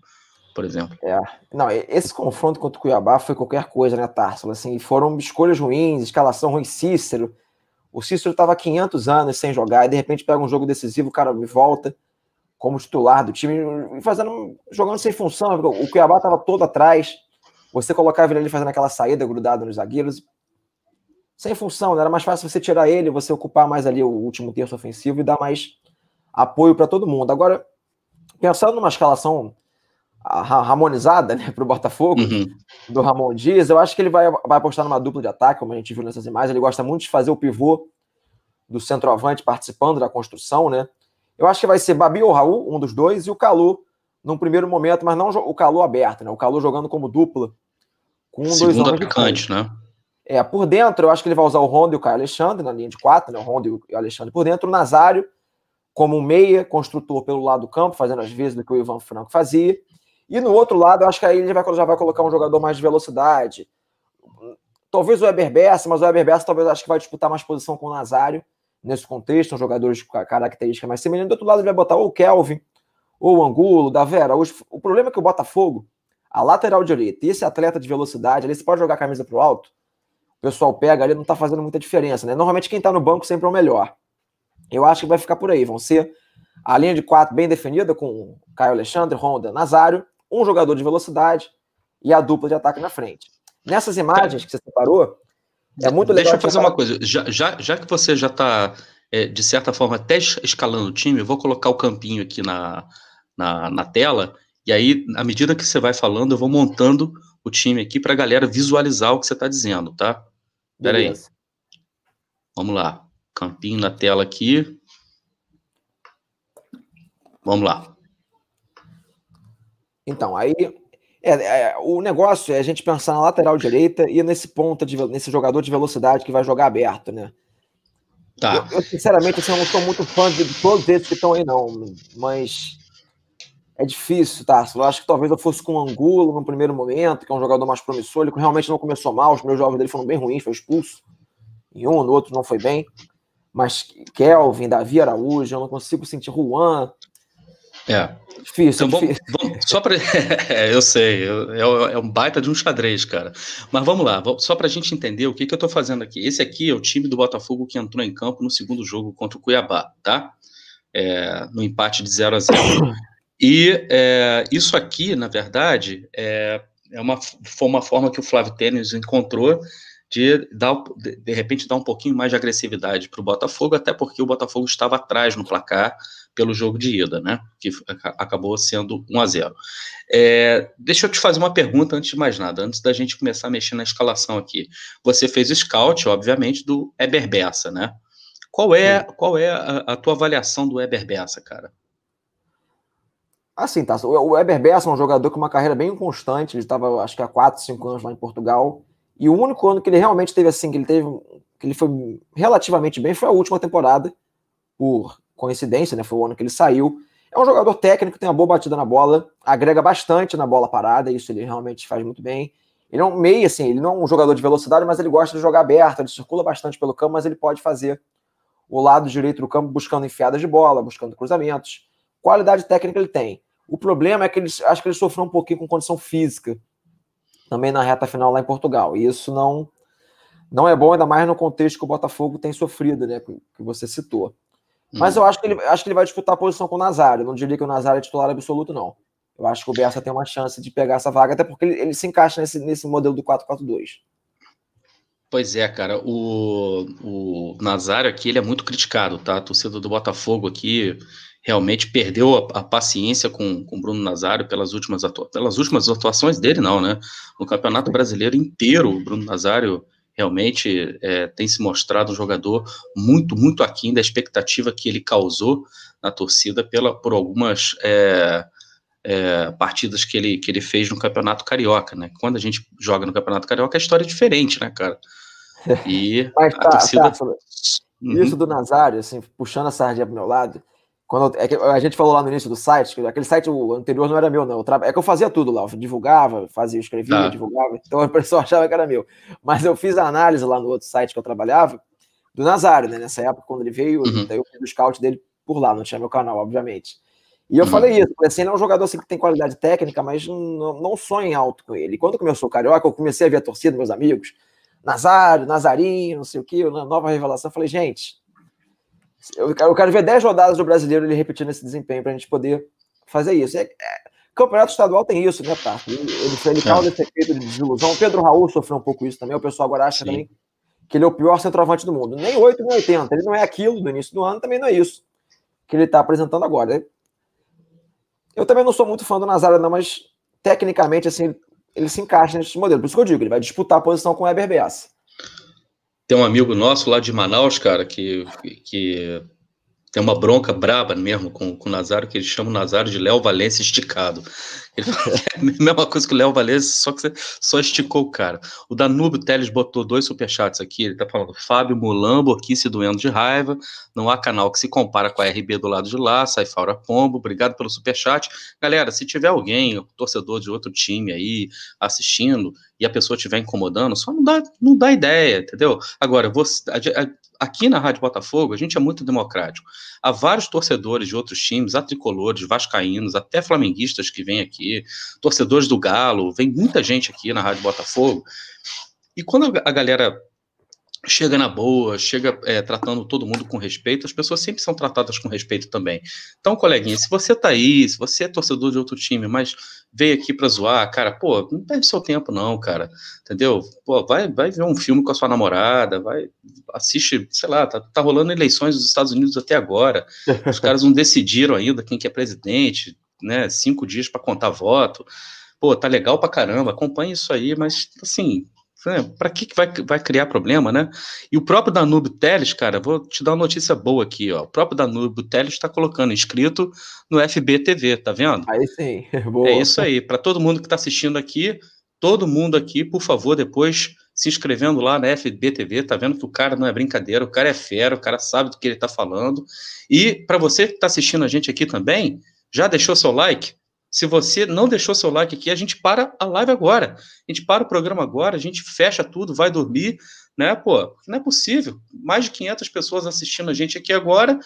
por exemplo. É, não, esse confronto contra o Cuiabá foi qualquer coisa, né, Tarsila? Assim, foram escolhas ruins, escalação ruim, Cícero. O Cícero estava 500 anos sem jogar e de repente pega um jogo decisivo, o cara me volta como titular do time, fazendo, jogando sem função. O Cuiabá estava todo atrás. Você colocava ele ali fazendo aquela saída grudado nos zagueiros. Sem função, né? era mais fácil você tirar ele, você ocupar mais ali o último terço ofensivo e dar mais apoio para todo mundo. Agora, pensando numa escalação harmonizada né, para o Botafogo, uhum. do Ramon Dias. Eu acho que ele vai, vai apostar numa dupla de ataque, como a gente viu nessas imagens. Ele gosta muito de fazer o pivô do centroavante participando da construção, né? Eu acho que vai ser Babi ou Raul, um dos dois, e o Calu num primeiro momento, mas não o Calu aberto, né? O Calu jogando como dupla com um, Segundo dois atacante, né? É, por dentro, eu acho que ele vai usar o Rondo e o Caio Alexandre na linha de quatro, né? O Rondo e o Alexandre por dentro, o Nazário como um meia, construtor pelo lado do campo, fazendo as vezes do que o Ivan Franco fazia. E no outro lado, eu acho que aí ele vai, já vai colocar um jogador mais de velocidade. Talvez o Weber Bessa, mas o Weber Bessa talvez acho que vai disputar mais posição com o Nazário nesse contexto, um jogador de característica mais semelhante. Do outro lado, ele vai botar ou o Kelvin, ou o Angulo, da Vera. O problema é que o Botafogo, a lateral direita e esse atleta de velocidade, você pode jogar a camisa para o alto, o pessoal pega ali, não está fazendo muita diferença, né? Normalmente quem está no banco sempre é o melhor. Eu acho que vai ficar por aí. Vão ser a linha de quatro bem definida, com Caio Alexandre, Honda, Nazário, um jogador de velocidade e a dupla de ataque na frente. Nessas imagens que você separou, é muito legal. Deixa eu fazer uma coisa. Já, já, já que você já está, é, de certa forma, até escalando o time, eu vou colocar o campinho aqui na, na, na tela. E aí, à medida que você vai falando, eu vou montando o time aqui para a galera visualizar o que você está dizendo, tá? Espera aí. Vamos lá. Campinho na tela aqui. Vamos lá. Então, aí é, é, o negócio é a gente pensar na lateral direita e nesse ponta de, nesse jogador de velocidade que vai jogar aberto, né? Tá. Eu, eu sinceramente assim, eu não sou muito fã de todos esses que estão aí, não. Mas é difícil, tá? Eu acho que talvez eu fosse com o Angulo no primeiro momento, que é um jogador mais promissor. Ele realmente não começou mal, os meus jogos dele foram bem ruins, foi expulso. Em um, no outro não foi bem mas Kelvin, Davi Araújo, eu não consigo sentir Juan. É. Difícil, então. Vamos, vamos, só para é, eu sei, é, é, um baita de um xadrez, cara. Mas vamos lá, só para a gente entender o que, que eu estou fazendo aqui. Esse aqui é o time do Botafogo que entrou em campo no segundo jogo contra o Cuiabá, tá? É, no empate de 0 a 0 E é, isso aqui, na verdade, é, é uma, foi uma forma que o Flávio Tênis encontrou de dar, de repente, dar um pouquinho mais de agressividade para o Botafogo, até porque o Botafogo estava atrás no placar pelo jogo de ida, né? Que acabou sendo 1 a 0 é, Deixa eu te fazer uma pergunta antes de mais nada, antes da gente começar a mexer na escalação aqui. Você fez o scout, obviamente, do Eber Bessa, né? Qual é, qual é a, a, tua avaliação do Eber Bessa, cara? Assim, tá. O Eber Bessa é um jogador com uma carreira bem constante. Ele estava, acho que há 4, 5 anos lá em Portugal. E o único ano que ele realmente teve assim, que ele teve, que ele foi relativamente bem, foi a última temporada, por coincidência, né? Foi o ano que ele saiu. É um jogador técnico, tem uma boa batida na bola, agrega bastante na bola parada, isso ele realmente faz muito bem. Ele é um meio, assim, ele não é um jogador de velocidade, mas ele gosta de jogar aberto, ele circula bastante pelo campo, mas ele pode fazer o lado direito do campo buscando enfiadas de bola, buscando cruzamentos. Qualidade técnica ele tem. O problema é que ele, acho que ele sofreu um pouquinho com condição física também na reta final lá em Portugal. E isso não não é bom, ainda mais no contexto que o Botafogo tem sofrido, né? Que você citou. Mas eu acho que, ele, acho que ele vai disputar a posição com o Nazário. não diria que o Nazário é titular absoluto, não. Eu acho que o Bessa tem uma chance de pegar essa vaga, até porque ele, ele se encaixa nesse, nesse modelo do 4-4-2. Pois é, cara. O, o Nazário aqui ele é muito criticado, tá? A torcida do Botafogo aqui realmente perdeu a, a paciência com o Bruno Nazário pelas últimas, atua pelas últimas atuações dele, não, né? No Campeonato Brasileiro inteiro, o Bruno Nazário realmente é, tem se mostrado um jogador muito, muito aquém da expectativa que ele causou na torcida pela, por algumas é, é, partidas que ele, que ele fez no Campeonato Carioca, né? Quando a gente joga no Campeonato Carioca, a história é diferente, né, cara? E Mas, tá, a torcida... Tá, uhum. Isso do Nazário, assim, puxando a sardinha pro meu lado, quando é que a gente falou lá no início do site, aquele site o anterior não era meu, não. É que eu fazia tudo lá, eu divulgava, fazia, escrevia, ah. divulgava, então a pessoa achava que era meu. Mas eu fiz a análise lá no outro site que eu trabalhava, do Nazário, né? Nessa época, quando ele veio, uhum. eu fiz o scout dele por lá, não tinha meu canal, obviamente. E eu uhum. falei isso, assim, ele é um jogador assim, que tem qualidade técnica, mas não, não sonha alto com ele. E quando começou o Carioca, eu comecei a ver a torcida, meus amigos, Nazário, Nazarinho, não sei o que, nova revelação. Eu falei, gente, eu, eu quero ver 10 rodadas do brasileiro ele repetindo esse desempenho para a gente poder fazer isso. É, é, campeonato estadual tem isso, né, tá? Ele, ele causa esse efeito de desilusão. O Pedro Raul sofreu um pouco isso também. O pessoal agora acha Sim. também que ele é o pior centroavante do mundo. Nem 8, nem 80. Ele não é aquilo do início do ano, também não é isso que ele está apresentando agora. Eu também não sou muito fã do Nazário, não, mas tecnicamente, assim, ele se encaixa nesse modelo. Por isso que eu digo, ele vai disputar a posição com o Eber Bessa. Tem um amigo nosso lá de Manaus, cara, que, que tem uma bronca braba mesmo com, com o Nazário, que ele chama o Nazário de Léo Valência esticado. Ele fala que é a mesma coisa que o Léo Valência, só que você só esticou o cara. O Danúbio Teles botou dois superchats aqui, ele tá falando, Fábio Mulambo aqui se doendo de raiva, não há canal que se compara com a RB do lado de lá, sai fora pombo, obrigado pelo superchat. Galera, se tiver alguém, torcedor de outro time aí, assistindo, e a pessoa estiver incomodando, só não dá, não dá ideia, entendeu? Agora, você, a, a, aqui na Rádio Botafogo, a gente é muito democrático. Há vários torcedores de outros times, há tricolores, vascaínos, até flamenguistas que vêm aqui, torcedores do Galo, vem muita gente aqui na Rádio Botafogo. E quando a galera chega na boa, chega é, tratando todo mundo com respeito, as pessoas sempre são tratadas com respeito também. Então, coleguinha, se você tá aí, se você é torcedor de outro time, mas veio aqui pra zoar, cara, pô, não perde seu tempo não, cara, entendeu? Pô, vai, vai ver um filme com a sua namorada, vai, assiste, sei lá, tá, tá rolando eleições nos Estados Unidos até agora, os caras não decidiram ainda quem que é presidente, né, cinco dias para contar voto, pô, tá legal pra caramba, acompanhe isso aí, mas, assim, é, para que, que vai, vai criar problema, né? E o próprio Danúbio Teles, cara, vou te dar uma notícia boa aqui, ó. O próprio Danúbio Teles está colocando inscrito no FBTV, tá vendo? Aí sim, boa. É isso aí. Para todo mundo que está assistindo aqui, todo mundo aqui, por favor, depois se inscrevendo lá na FBTV, tá vendo que o cara não é brincadeira, o cara é fera, o cara sabe do que ele está falando. E para você que está assistindo a gente aqui também, já deixou seu like? Se você não deixou seu like aqui, a gente para a live agora. A gente para o programa agora, a gente fecha tudo, vai dormir, né? Pô, não é possível. Mais de 500 pessoas assistindo a gente aqui agora,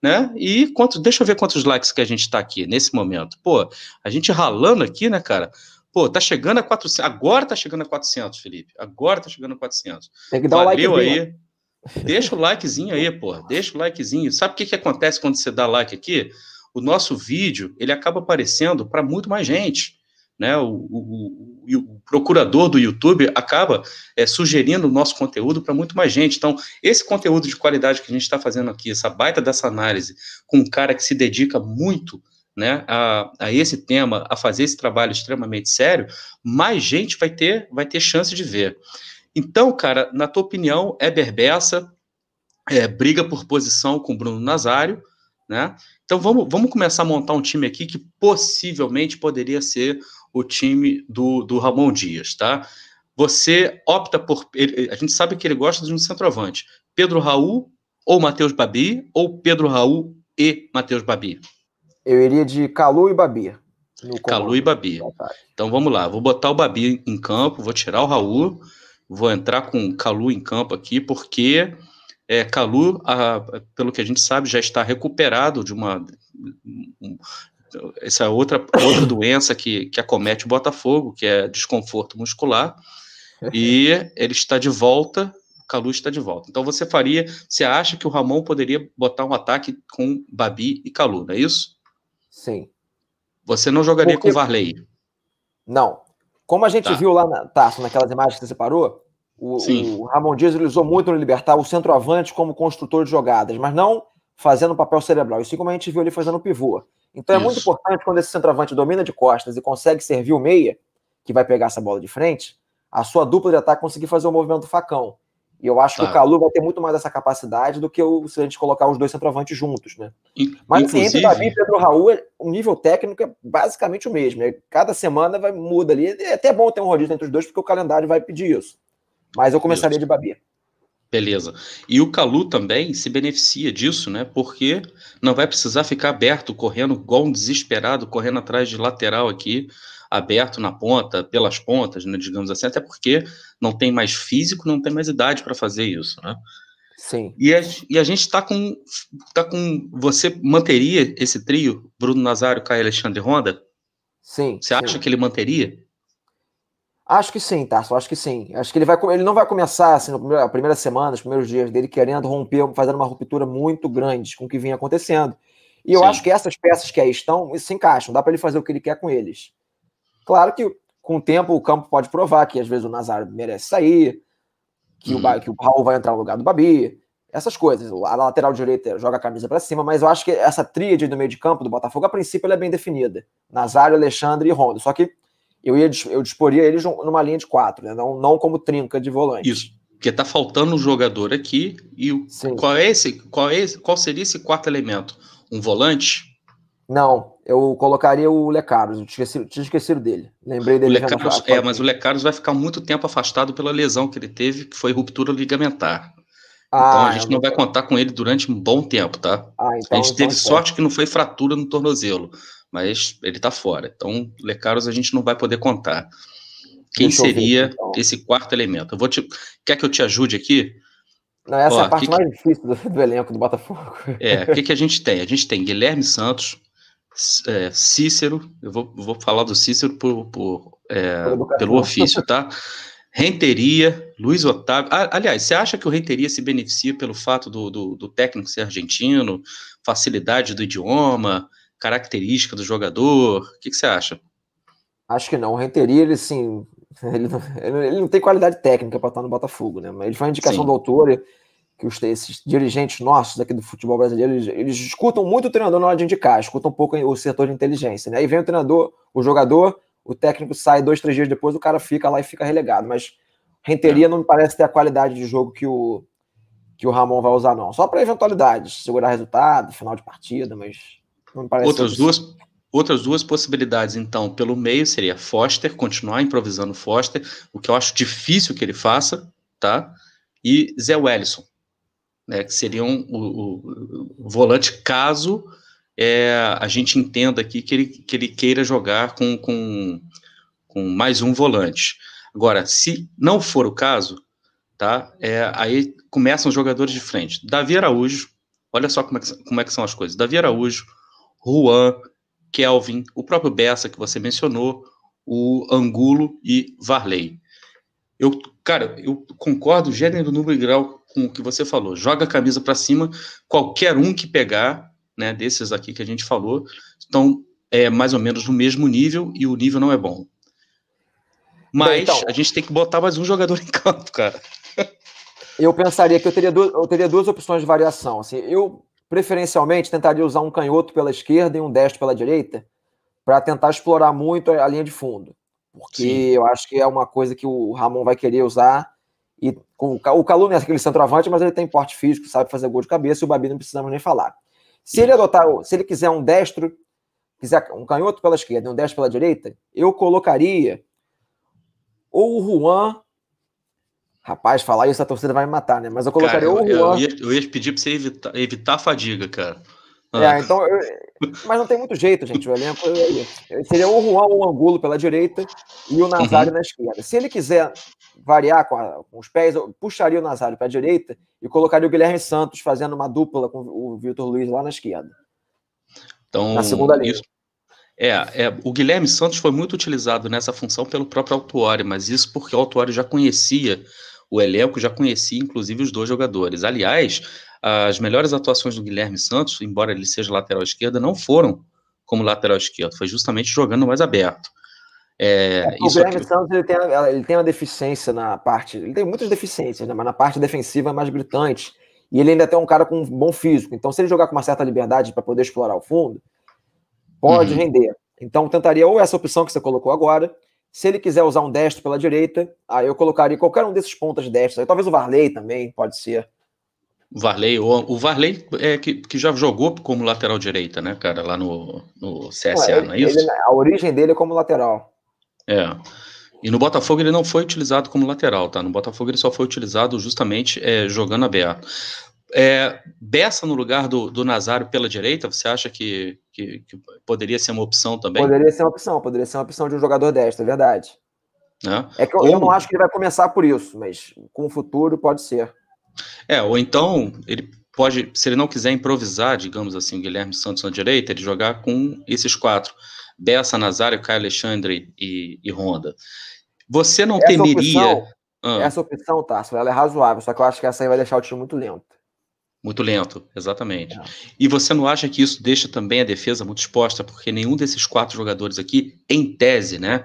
né? E quanto, deixa eu ver quantos likes que a gente está aqui nesse momento. Pô, a gente ralando aqui, né, cara? Pô, tá chegando a 400. Agora tá chegando a 400, Felipe. Agora tá chegando a 400. Tem que dar Valeu um like aí. Deixa o likezinho aí, pô. Deixa o likezinho. Sabe o que, que acontece quando você dá like aqui? O nosso vídeo ele acaba aparecendo para muito mais gente. Né, o, o, o, o, procurador do YouTube acaba é, sugerindo o nosso conteúdo para muito mais gente. Então, esse conteúdo de qualidade que a gente está fazendo aqui, essa baita dessa análise, com um cara que se dedica muito né, a, a, esse tema, a fazer esse trabalho extremamente sério, mais gente vai ter, vai ter chance de ver. Então, cara, na tua opinião, é Berbessa, é, briga por posição com Bruno Nazário, né? Então vamos, vamos começar a montar um time aqui que possivelmente poderia ser o time do, do Ramon Dias, tá? Você opta por. Ele, a gente sabe que ele gosta de um centroavante. Pedro Raul ou Matheus Babi, ou Pedro Raul e Matheus Babi? Eu iria de Calu e Babi. Calu e Babi. Então vamos lá, vou botar o Babi em campo, vou tirar o Raul, vou entrar com o Calu em campo aqui, porque é, Calu, a, pelo que a gente sabe, já está recuperado de uma um, essa outra, outra doença que, que acomete o Botafogo, que é desconforto muscular, e ele está de volta, o Calu está de volta. Então você faria, você acha que o Ramon poderia botar um ataque com Babi e Calu, não é isso? Sim. Você não jogaria Porque... com o Varley? Não. Como a gente tá. viu lá na Tarso, naquelas imagens que você separou, o, o, Ramon Dias usou muito no Libertar o centroavante como construtor de jogadas, mas não fazendo papel cerebral. Isso como a gente viu ele fazendo pivô. Então Isso. é muito importante quando esse centroavante domina de costas e consegue servir o meia, que vai pegar essa bola de frente, a sua dupla de ataque conseguir fazer o movimento do facão. E eu acho tá. que o tá. Calu vai ter muito mais essa capacidade do que o, se a gente colocar os dois centroavantes juntos, né? Mas assim, entre Davi e Pedro Raul, o nível técnico é basicamente o mesmo. Né? Cada semana vai muda ali. É até bom ter um rodízio entre os dois, porque o calendário vai pedir isso. Mas eu começaria de Babi. Beleza. E o Calu também se beneficia disso, né? Porque não vai precisar ficar aberto, correndo igual um desesperado, correndo atrás de lateral aqui, aberto na ponta, pelas pontas, né? Digamos assim, até porque não tem mais físico, não tem mais idade para fazer isso, né? Sim. E a, e a gente está com, tá com. Você manteria esse trio, Bruno Nazário, Caio Alexandre Ronda? Sim. Você acha que ele manteria? Acho que sim, Tarso, acho que sim. Acho que ele vai ele não vai começar assim, na primeira semana, os primeiros dias dele querendo romper, fazendo uma ruptura muito grande com o que vinha acontecendo. E eu sim. acho que essas peças que aí estão se encaixam, dá para ele fazer o que ele quer com eles. Claro que com o tempo o campo pode provar que às vezes o Nazário merece sair, que, hum. o, uhum. que o Raul vai entrar no lugar do Babi. essas coisas. A lateral direita joga a camisa para cima, mas eu acho que essa tríade do meio de campo do Botafogo, a princípio, ela é bem definida. Nazário, Alexandre e Rondo. Só que eu, ia, eu disporia eles numa linha de quatro, né? não, não como trinca de volante. Isso, porque tá faltando um jogador aqui. E o, qual, é esse, qual, é esse, qual seria esse quarto elemento? Um volante? Não, eu colocaria o Lecaros, eu tinha esquecido, tinha esquecido dele. Lembrei dele. Lecaros, é, mas o Lecaros vai ficar muito tempo afastado pela lesão que ele teve, que foi ruptura ligamentar. Ah, então a gente não vai contar com ele durante um bom tempo, tá? Ah, então, a gente teve então, sorte que não foi fratura no tornozelo, mas ele tá fora. Então, Lecaros a gente não vai poder contar. Quem Deixa seria ver, então. esse quarto elemento? Eu vou te... Quer que eu te ajude aqui? Não, essa Ó, é a parte que mais que... difícil do, do, elenco do Botafogo. É, o que, que a gente tem? A gente tem Guilherme Santos, é, Cícero, eu vou, vou falar do Cícero por, por é, pelo ofício, tá? Renteria, Luiz Otávio. aliás, você acha que o Renteria se beneficia pelo fato do, do, do, técnico ser argentino, facilidade do idioma, característica do jogador? O que, que você acha? Acho que não. O Renteria, ele sim. Ele não, ele não tem qualidade técnica para estar no Botafogo, né? Mas ele foi uma indicação sim. do autor que os, esses dirigentes nossos aqui do futebol brasileiro, eles, eles escutam muito o treinador na hora de indicar, escutam um pouco o setor de inteligência, né? Aí vem o treinador, o jogador, o técnico sai dois, três dias depois, o cara fica lá e fica relegado. Mas Renteria é. não me parece ter a qualidade de jogo que o, que o Ramon vai usar, não. Só para eventualidades, segurar resultado, final de partida, mas. Outras duas, outras duas possibilidades, então, pelo meio seria Foster, continuar improvisando Foster, o que eu acho difícil que ele faça, tá? E Zé Wellison, né? Que seriam o, o, o volante caso é, a gente entenda aqui que ele, que ele queira jogar com, com, com mais um volante. Agora, se não for o caso, tá? É, aí começam os jogadores de frente. Davi Araújo, olha só como é que, como é que são as coisas. Davi Araújo, Juan, Kelvin, o próprio Bessa que você mencionou, o Angulo e Varley. Eu, cara, eu concordo gênero, número e grau com o que você falou. Joga a camisa para cima, qualquer um que pegar né, desses aqui que a gente falou, estão é, mais ou menos no mesmo nível e o nível não é bom. Mas então, a gente tem que botar mais um jogador em campo, cara. Eu pensaria que eu teria, duas, eu teria duas opções de variação. Assim, eu, preferencialmente, tentaria usar um canhoto pela esquerda e um destro pela direita para tentar explorar muito a linha de fundo. Porque Sim. eu acho que é uma coisa que o Ramon vai querer usar. E com, o Calu é aquele centroavante, mas ele tem porte físico, sabe fazer gol de cabeça, e o Babi não precisamos nem falar. Se ele adotar, se ele quiser um destro, quiser um canhoto pela esquerda e um destro pela direita, eu colocaria ou o Juan. Rapaz, falar isso a torcida vai me matar, né? Mas eu colocaria cara, o Juan. Eu ia, eu ia pedir para você evitar, evitar a fadiga, cara. Ah. É, então. Eu, mas não tem muito jeito, gente. O elenco seria o Juan ou o Angulo pela direita e o Nazário uhum. na esquerda. Se ele quiser variar com, a, com os pés, eu puxaria o Nazário para a direita e colocaria o Guilherme Santos fazendo uma dupla com o Vitor Luiz lá na esquerda. Então, na segunda linha. Isso, é, é, o Guilherme Santos foi muito utilizado nessa função pelo próprio Autuori, mas isso porque o Autuori já conhecia o elenco, já conhecia inclusive os dois jogadores. Aliás, as melhores atuações do Guilherme Santos, embora ele seja lateral esquerda, não foram como lateral esquerdo, foi justamente jogando mais aberto. É, o Guilherme aqui... Santos ele tem, ele tem uma deficiência na parte. Ele tem muitas deficiências, né, mas na parte defensiva é mais gritante. E ele ainda tem um cara com um bom físico. Então, se ele jogar com uma certa liberdade para poder explorar o fundo, pode uhum. render. Então, tentaria ou essa opção que você colocou agora. Se ele quiser usar um destro pela direita, aí eu colocaria qualquer um desses pontas destros. Talvez o Varley também, pode ser. Varley, o, Varley é que, que já jogou como lateral direita, né, cara, lá no, no CSA, não, não é isso? Ele, a origem dele é como lateral. É. E no Botafogo ele não foi utilizado como lateral, tá? No Botafogo ele só foi utilizado justamente é, jogando aberto. É, Bessa no lugar do, do Nazário pela direita, você acha que, que, que, poderia ser uma opção também? Poderia ser uma opção, poderia ser uma opção de um jogador desta, é verdade. É, é que eu, ou... eu não acho que ele vai começar por isso, mas com o futuro pode ser. É, ou então ele pode, se ele não quiser improvisar, digamos assim, o Guilherme Santos na direita, ele jogar com esses quatro. Bessa, Nazário, Caio Alexandre e, e Honda. Você não essa temeria. Opção, ah. Essa opção, Tarso, ela é razoável, só que eu acho que essa aí vai deixar o time muito lento. Muito lento, exatamente. É. E você não acha que isso deixa também a defesa muito exposta, porque nenhum desses quatro jogadores aqui, em tese, né,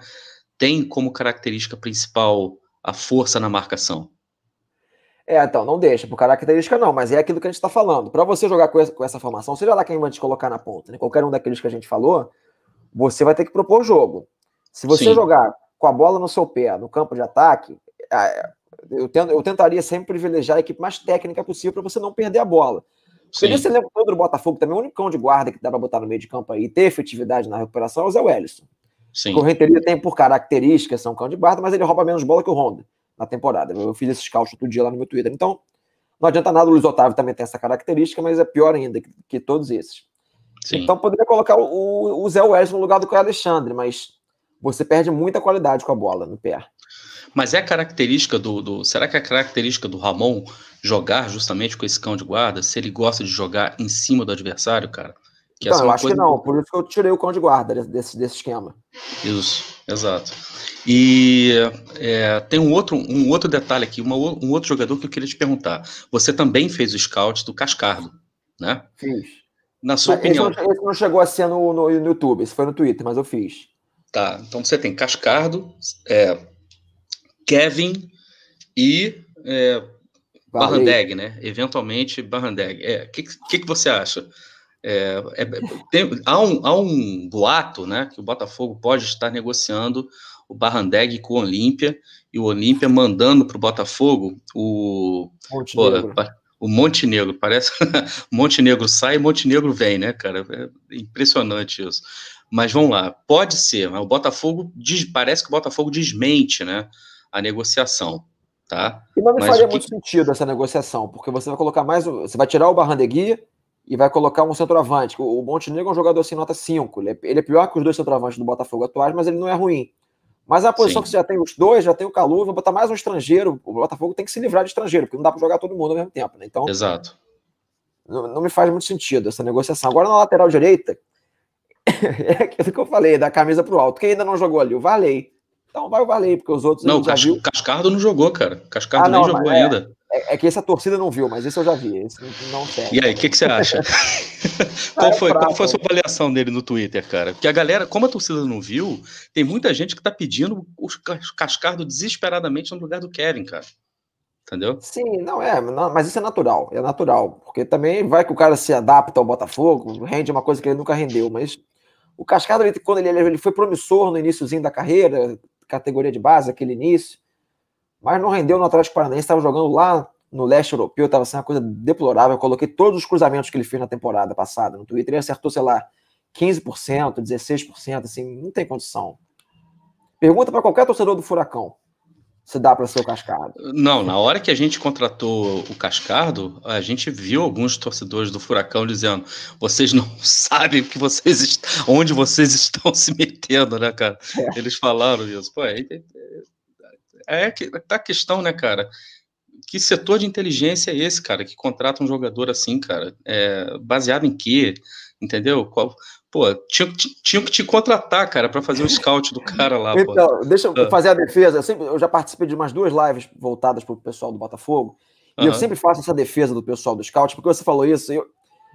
tem como característica principal a força na marcação? É, então, não deixa. Por característica, não, mas é aquilo que a gente está falando. Para você jogar com essa, com essa, formação, seja lá quem vai te colocar na ponta, né? qualquer um daqueles que a gente falou, você vai ter que propor o jogo. Se você Sim. jogar com a bola no seu pé, no campo de ataque, eu, tento, eu tentaria sempre privilegiar a equipe mais técnica possível para você não perder a bola. Porque nesse elenco todo do Botafogo também, o único cão de guarda que dá para botar no meio de campo aí e ter efetividade na recuperação é o Zé Wellison. Sim. O Renteria tem por características, são cão de guarda, mas ele rouba menos bola que o Honda na temporada. Eu fiz esse scout outro dia lá no meu Twitter. Então, não adianta nada, o Luiz Otávio também tem essa característica, mas é pior ainda que, que todos esses. Sim. Então, poderia colocar o, o Zé Wellison no lugar do Caio Alexandre, mas você perde muita qualidade com a bola no pé. Mas é característica do, do, Será que é característica do Ramon jogar justamente com esse cão de guarda? Se ele gosta de jogar em cima do adversário, cara? Que não, eu acho que não. Por isso que eu tirei o cão de guarda desse, desse esquema. Isso, exato. E é, tem um outro, um outro detalhe aqui, uma, um outro jogador que eu queria te perguntar. Você também fez o scout do Cascardo, né? Fiz. Na sua mas opinião. Esse não, esse não, chegou a ser no, no, no, YouTube, esse foi no Twitter, mas eu fiz. Tá, então você tem Cascardo, é, Kevin e é, Barrandeg, né? Eventualmente Barrandeg. O é, que, que, que você acha? É, é, tem, há, um, há um boato, né, que o Botafogo pode estar negociando o Barrandeg com o Olímpia e o Olímpia mandando para o Botafogo o Montenegro. Pô, o Montenegro, parece Montenegro sai, Montenegro vem, né, cara? É impressionante isso. Mas vamos lá, pode ser, mas o Botafogo diz, parece que o Botafogo desmente, né, a negociação, tá? E não me mas faria que... muito sentido essa negociação, porque você vai colocar mais, você vai tirar o Barrandegui e vai colocar um centroavante. O Montenegro é um jogador assim, nota 5. Ele é, ele é pior que os dois centroavantes do Botafogo atuais, mas ele não é ruim. Mas a posição Sim. que você já tem os dois, já tem o Calu, vai botar mais um estrangeiro. O Botafogo tem que se livrar de estrangeiro, porque não dá para jogar todo mundo ao mesmo tempo. Né? Então, Exato. Não, não, me faz muito sentido essa negociação. Agora na lateral direita, é aquilo que eu falei, da camisa para o alto. Quem ainda não jogou ali? O Valei. Então vai o Valei, porque os outros. Não, o Cas viu. Cascardo não jogou, cara. Cascardo ah, não, nem jogou é, ainda. É, é, que essa torcida não viu, mas esse eu já vi. Esse não tem. E aí, o que, que você acha? qual, foi, qual foi a sua avaliação dele no Twitter, cara? Porque a galera, como a torcida não viu, tem muita gente que tá pedindo o Cascardo desesperadamente no lugar do Kevin, cara. Entendeu? Sim, não é, não, mas isso é natural, é natural, porque também vai que o cara se adapta ao Botafogo, rende uma coisa que ele nunca rendeu, mas o Cascardo, ele, quando ele, ele foi promissor no iníciozinho da carreira, categoria de base, aquele início, mas não rendeu no Atlético Paranaense, estava jogando lá no leste europeu, estava sendo uma coisa deplorável. Eu coloquei todos os cruzamentos que ele fez na temporada passada no Twitter, ele acertou, sei lá, 15%, 16%, assim, não tem condição. Pergunta para qualquer torcedor do Furacão se dá para ser o Cascardo. Não, na hora que a gente contratou o Cascardo, a gente viu alguns torcedores do Furacão dizendo: vocês não sabem que vocês onde vocês estão se metendo, né, cara? É. Eles falaram isso. Pô, é, é, é que tá a questão, né, cara? Que setor de inteligência é esse, cara, que contrata um jogador assim, cara? É, baseado em quê? Entendeu? Qual, pô, tinha, tinha que te contratar, cara, para fazer o scout do cara lá. Então, pô. deixa eu ah. fazer a defesa. Eu, sempre, eu já participei de umas duas lives voltadas para o pessoal do Botafogo, e uhum. eu sempre faço essa defesa do pessoal do scout, porque você falou isso, eu,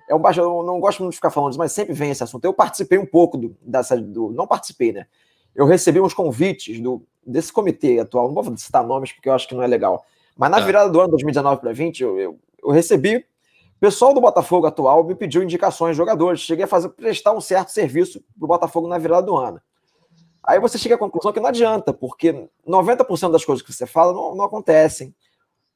é um baixo, eu não gosto muito de ficar falando disso, mas sempre vem esse assunto. Eu participei um pouco do, dessa, do, não participei, né? Eu recebi uns convites do, desse comitê atual, não vou citar nomes porque eu acho que não é legal, mas na é. virada do ano 2019 para 20, eu, eu, eu recebi. O pessoal do Botafogo atual me pediu indicações de jogadores. Cheguei a fazer, prestar um certo serviço para o Botafogo na virada do ano. Aí você chega à conclusão que não adianta, porque 90% das coisas que você fala não, não, acontecem.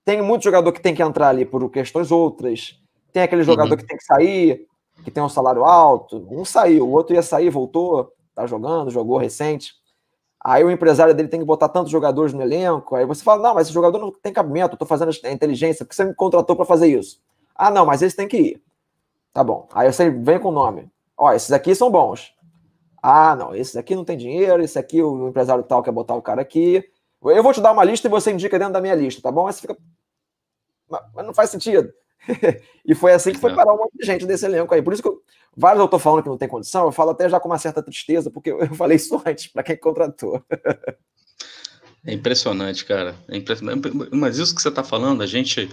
Tem muito jogador que tem que entrar ali por questões outras. Tem aquele jogador uhum. que tem que sair, que tem um salário alto. Um saiu, o outro ia sair, voltou, tá jogando, jogou recente. Aí o empresário dele tem que botar tantos jogadores no elenco. Aí você fala: não, mas esse jogador não tem cabimento, eu tô fazendo a inteligência, porque você me contratou para fazer isso. Ah, não, mas esse tem que ir. Tá bom. Aí você vem com o nome. Ó, esses aqui são bons. Ah, não, esses aqui não tem dinheiro, esse aqui o empresário tal quer botar o cara aqui. Eu vou te dar uma lista e você indica dentro da minha lista, tá bom? Mas fica. Mas não faz sentido. e foi assim que foi é. parar um monte de gente desse elenco aí. Por isso que eu, vários eu tô falando que não tem condição, eu falo até já com uma certa tristeza, porque eu falei isso antes para quem contratou. é impressionante, cara. É impressionante. Mas isso que você está falando, a gente,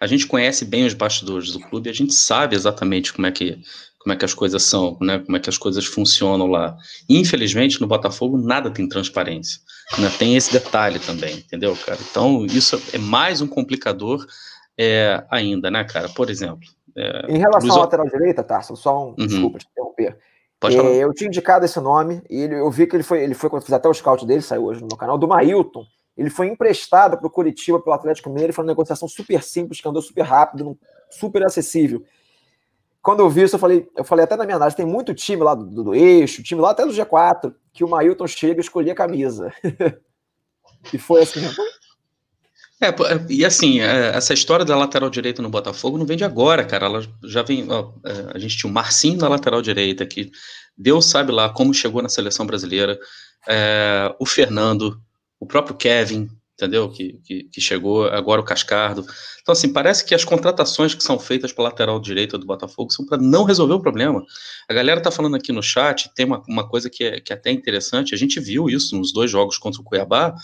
a gente conhece bem os bastidores do clube, a gente sabe exatamente como é que como é que as coisas são, né? Como é que as coisas funcionam lá. Infelizmente, no Botafogo, nada tem transparência. Né? Tem esse detalhe também, entendeu, cara? Então, isso é mais um complicador é, ainda, né, cara? Por exemplo. É, em relação à lateral direita, Tarso, só um. Uhum. Desculpa te interromper. É, eu tinha indicado esse nome e eu vi que ele foi, ele foi, quando fiz até o scout dele, saiu hoje no meu canal, do Mailton. Ele foi emprestado para o Curitiba pelo Atlético Mineiro, foi uma negociação super simples, que andou super rápido, super acessível. Quando eu vi isso, eu falei, eu falei até na minha análise, tem muito time lá do, do, do eixo, time lá até do G4, que o Mailton chega e escolher a camisa. e foi assim. É, e assim, é, essa história da lateral direita no Botafogo não vem de agora, cara. Ela já vem. Ó, é, a gente tinha o Marcinho na lateral direita, que Deus sabe lá como chegou na seleção brasileira. É, o Fernando, o próprio Kevin, entendeu? Que, que, que, chegou, agora o Cascardo. Então, assim, parece que as contratações que são feitas para lateral direita do Botafogo são para não resolver o problema. A galera tá falando aqui no chat, tem uma, uma coisa que é, que é até interessante, a gente viu isso nos dois jogos contra o Cuiabá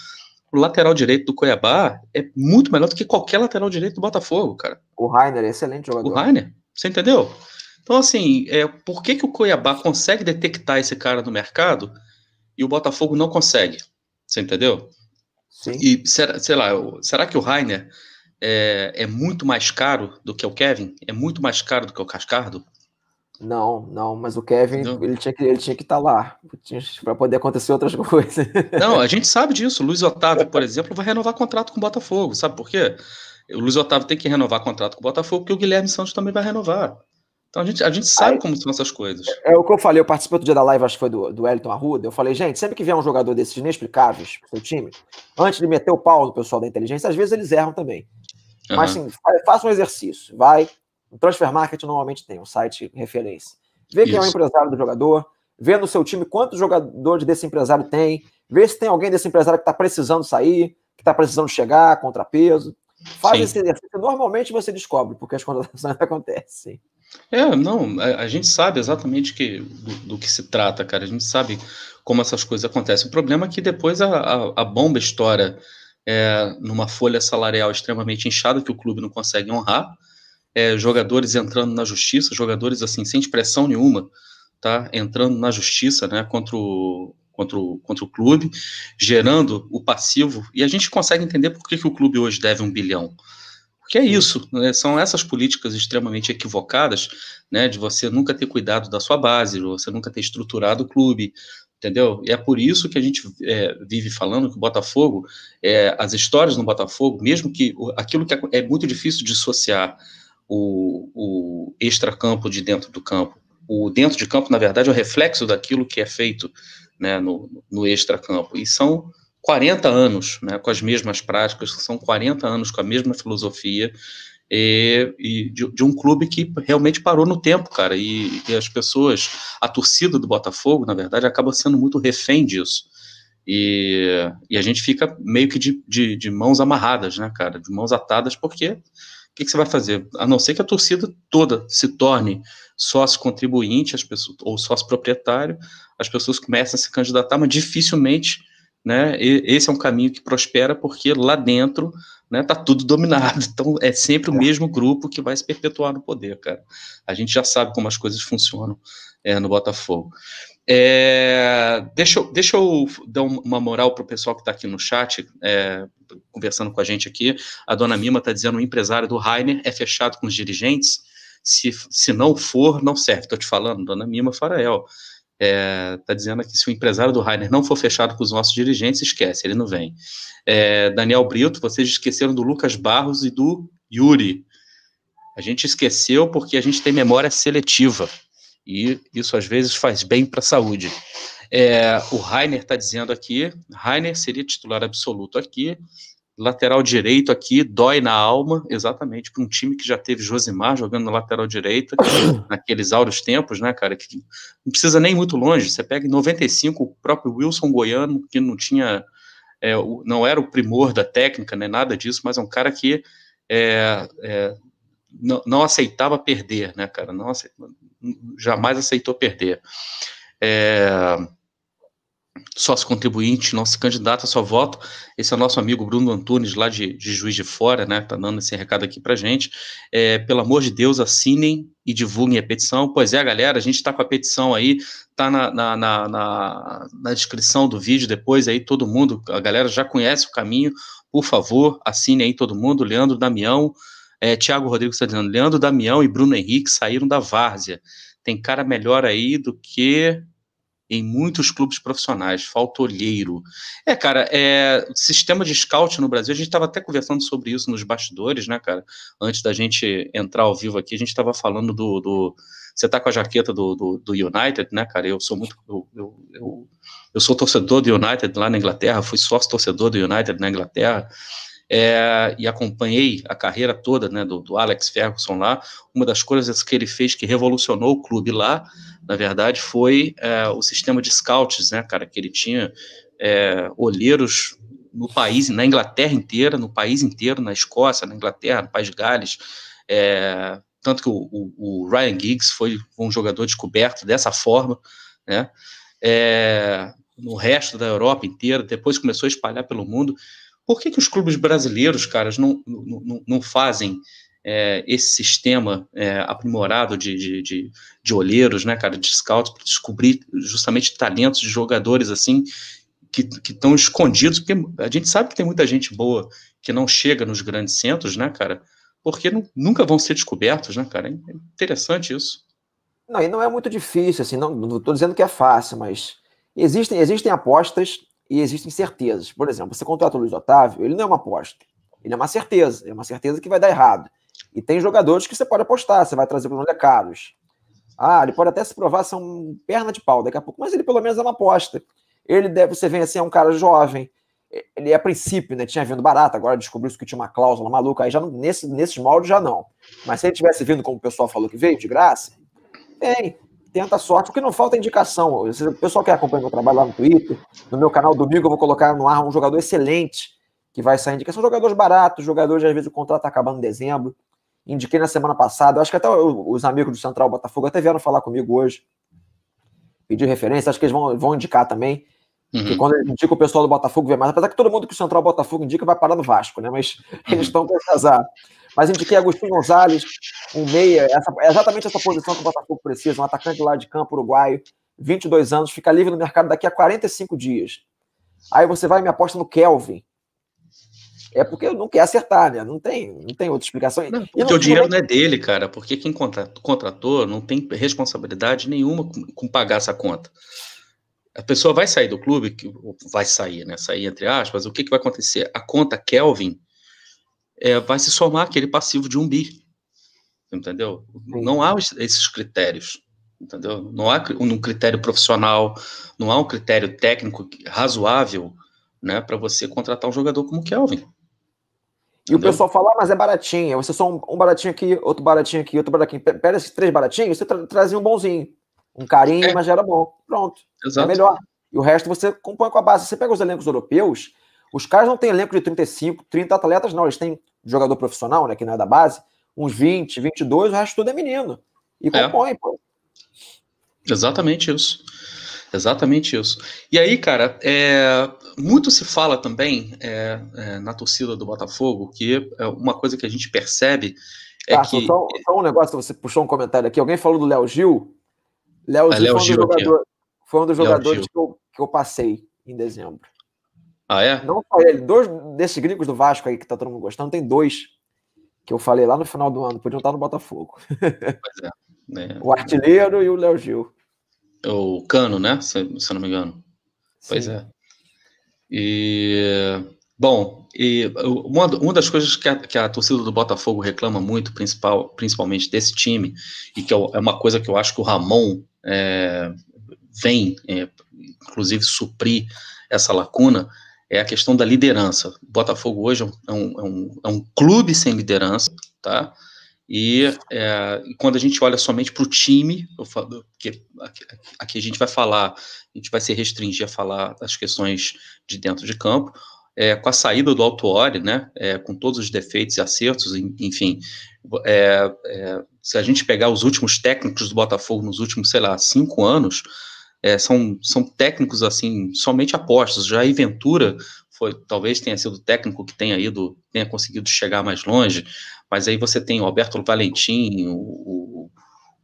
o lateral direito do Cuiabá é muito melhor do que qualquer lateral direito do Botafogo, cara. O Rainer é excelente jogador. O Rainer, você entendeu? Então, assim, é, por que, que o Cuiabá consegue detectar esse cara no mercado e o Botafogo não consegue? Você entendeu? Sim. E, será, sei lá, será que o Rainer é, é muito mais caro do que o Kevin? É muito mais caro do que o Cascardo? Não, não, mas o Kevin, não. ele tinha que ele tinha que estar tá lá para poder acontecer outras coisas. Não, a gente sabe disso. O Luiz Otávio, por exemplo, vai renovar contrato com o Botafogo. Sabe por quê? O Luiz Otávio tem que renovar contrato com o Botafogo, porque o Guilherme Santos também vai renovar. Então a gente, a gente sabe Aí, como são essas coisas. É o que eu falei, eu participei do dia da live, acho que foi do, do Elton Arruda. Eu falei, gente, sempre que vier um jogador desses inexplicáveis pro seu time, antes de meter o pau no pessoal da inteligência, às vezes eles erram também. Uhum. Mas sim, faça um exercício. Vai, o Transfer Market normalmente tem um site referência. Vê Isso. quem é o empresário do jogador, vê no seu time quantos jogadores desse empresário tem, vê se tem alguém desse empresário que está precisando sair, que está precisando chegar, contrapeso. Faz esse exercício. Normalmente você descobre porque as contratações acontecem. É, não, a, a gente sabe exatamente que, do, do, que se trata, cara. A gente sabe como essas coisas acontecem. O problema é que depois a, a, a bomba estoura é, numa folha salarial extremamente inchada que o clube não consegue honrar é, jogadores entrando na justiça, jogadores assim, sem expressão nenhuma, tá? Entrando na justiça, né, contra o, contra o, contra o clube, gerando o passivo, e a gente consegue entender por que, que o clube hoje deve um bilhão. Porque é isso, né, são essas políticas extremamente equivocadas, né, de você nunca ter cuidado da sua base, de você nunca ter estruturado o clube, entendeu? E é por isso que a gente é, vive falando que o Botafogo, é, as histórias no Botafogo, mesmo que aquilo que é, muito difícil dissociar o, o extracampo de dentro do campo. O dentro de campo, na verdade, é o reflexo daquilo que é feito né, no, no extracampo. E são 40 anos né, com as mesmas práticas, são 40 anos com a mesma filosofia, e, e de, de, um clube que realmente parou no tempo, cara. E, e, as pessoas, a torcida do Botafogo, na verdade, acaba sendo muito refém disso. E, e a gente fica meio que de, de, de mãos amarradas, né, cara? De mãos atadas, porque o que, que, você vai fazer? A não ser que a torcida toda se torne sócio contribuinte as pessoas, ou sócio proprietário, as pessoas começam a se candidatar, mas dificilmente né, esse é um caminho que prospera porque lá dentro né, tá tudo dominado. Então é sempre o é. mesmo grupo que vai se perpetuar no poder, cara. A gente já sabe como as coisas funcionam é, no Botafogo. É, deixa, eu, deixa eu dar uma moral para o pessoal que está aqui no chat, é, conversando com a gente aqui. A dona Mima está dizendo: o empresário do Rainer é fechado com os dirigentes. Se, se não for, não serve. Estou te falando, dona Mima Farael. Está é, tá dizendo aqui: se o empresário do Rainer não for fechado com os nossos dirigentes, esquece, ele não vem. É, Daniel Brito, vocês esqueceram do Lucas Barros e do Yuri. A gente esqueceu porque a gente tem memória seletiva. E isso às vezes faz bem para a saúde. É, o Rainer está dizendo aqui, Rainer seria titular absoluto aqui, lateral direito aqui, dói na alma, exatamente, para um time que já teve Josimar jogando na lateral direita, naqueles áureos tempos, né, cara, que não precisa nem muito longe, você pega em 95 o próprio Wilson Goiano, que não tinha, é, não era o primor da técnica, né, nada disso, mas é um cara que é, é, não, não, aceitava perder, né, cara, não aceitava, jamais aceitou perder. É, sócio contribuinte, não se candidata, só voto. Esse é o nosso amigo Bruno Antunes, lá de, de Juiz de Fora, né? Tá dando esse recado aqui pra gente. É, pelo amor de Deus, assinem e divulguem a petição. Pois é, galera, a gente está com a petição aí, tá na, na, na, na, na descrição do vídeo depois aí, todo mundo, a galera já conhece o caminho. Por favor, assine aí todo mundo. Leandro Damião, é, Tiago Rodrigues está dizendo, Leandro Damião e Bruno Henrique saíram da várzea. Tem cara melhor aí do que em muitos clubes profissionais, falta olheiro. É, cara, é, sistema de scout no Brasil, a gente estava até conversando sobre isso nos bastidores, né, cara? Antes da gente entrar ao vivo aqui, a gente estava falando do, Você tá com a jaqueta do, do, do United, né, cara? Eu sou muito. Eu, eu, eu, eu, sou torcedor do United lá na Inglaterra, fui sócio torcedor do United na Inglaterra. É, e acompanhei a carreira toda né, do, do Alex Ferguson lá. Uma das coisas que ele fez que revolucionou o clube lá na verdade, foi é, o sistema de scouts, né, cara, que ele tinha é, olheiros no país, na Inglaterra inteira, no país inteiro, na Escócia, na Inglaterra, no País de Gales, é, tanto que o, o, o, Ryan Giggs foi um jogador descoberto dessa forma, né, é, no resto da Europa inteira, depois começou a espalhar pelo mundo. Por que, que os clubes brasileiros, caras, não, não, não fazem é, esse sistema é, aprimorado de, de, de, de, olheiros, né, cara, de scouts, para descobrir justamente talentos de jogadores assim que estão escondidos, porque a gente sabe que tem muita gente boa que não chega nos grandes centros, né, cara, porque não, nunca vão ser descobertos, né, cara? É interessante isso. Não, e não é muito difícil, assim, não estou dizendo que é fácil, mas existem, existem apostas e existem certezas. Por exemplo, você contrata o Luiz Otávio, ele não é uma aposta, ele é uma certeza, é uma certeza que vai dar errado. E tem jogadores que você pode apostar, você vai trazer para o Carlos. Ah, ele pode até se provar ser um perna de pau daqui a pouco, mas ele pelo menos é uma aposta. Ele deve, você vê assim, é um cara jovem. Ele a princípio, né, tinha vindo barato, agora descobriu que tinha uma cláusula maluca, aí já nesse, nesses moldes já não. Mas se ele tivesse vindo como o pessoal falou que veio, de graça, tem, tenta a sorte, porque não falta indicação. O pessoal que acompanha meu trabalho lá no Twitter, no meu canal domingo, eu vou colocar no ar um jogador excelente que vai sair indicação. Jogadores baratos, jogadores, às vezes o contrato está acabando em dezembro indiquei na semana passada, acho que até os amigos do Central Botafogo até vieram falar comigo hoje, pedir referência, acho que eles vão, vão indicar também, uhum. que quando indica o pessoal do Botafogo vê mais, apesar que todo mundo que o Central Botafogo indica vai parar no Vasco, né, mas eles estão com azar. Mas indiquei Agostinho Gonzalez, um meia, essa, é exatamente essa posição que o Botafogo precisa, um atacante lá de campo uruguaio, 22 anos, fica livre no mercado daqui a 45 dias. Aí você vai e me aposta no Kelvin, é porque não quer acertar, né? Não tem, não tem outra explicação. Não, porque não, o dinheiro não é dele, cara. Porque quem contratou não tem responsabilidade nenhuma com, com, pagar essa conta. A pessoa vai sair do clube, vai sair, né? Sair entre aspas. O que, que vai acontecer? A conta Kelvin é, vai se somar aquele passivo de um bi. Entendeu? Sim. Não há esses critérios. Entendeu? Não há um critério profissional, não há um critério técnico razoável né, para você contratar um jogador como Kelvin. E o pessoal fala, ah, mas é baratinho. Você só um, um, baratinho aqui, outro baratinho aqui, outro baratinho. Pega esses três baratinhos, você tra trazia um bonzinho. Um carinho, é. mas já era bom. Pronto. É Exato. É melhor. E o resto você compõe com a base. Você pega os elencos europeus, os caras não têm elenco de 35, 30 atletas, não. Eles têm jogador profissional, né, que não é da base, uns 20, 22, o resto tudo é menino. E é. compõe, é. pô. Exatamente isso. Exatamente isso. E aí, cara, é, muito se fala também é, é, na torcida do Botafogo que é uma coisa que a gente percebe é ah, que. Só, só, um negócio, você puxou um comentário aqui. Alguém falou do Léo Gil. Léo é, Gil, foi, um Gil jogador, foi, um dos jogadores que eu, que eu passei em dezembro. Ah, é? Não só ele, dois desses gringos do Vasco aí que tá todo mundo gostando, tem dois que eu falei lá no final do ano, podiam estar no Botafogo. Pois é. Né? o artilheiro e o Léo Gil o Cano, né? Se, se eu não me engano. Sim. Pois é. E, bom, e uma, uma das coisas que a, que a torcida do Botafogo reclama muito, principal, principalmente desse time, e que é, é uma coisa que eu acho que o Ramon é, vem, é, inclusive, suprir essa lacuna, é a questão da liderança. O Botafogo hoje é um, é um, é um clube sem liderança, tá? E, é, quando a gente olha somente para o time, falo, que aqui, aqui, a gente vai falar, a gente vai se restringir a falar das questões de dentro de campo, é, com a saída do Autuori, né, é, com todos os defeitos e acertos, enfim, é, é, se a gente pegar os últimos técnicos do Botafogo nos últimos, sei lá, cinco anos, é, são, são técnicos assim, somente apostos. Já a Ventura foi, talvez tenha sido o técnico que tenha ido, tenha conseguido chegar mais longe, mas aí você tem o Alberto Valentim, o,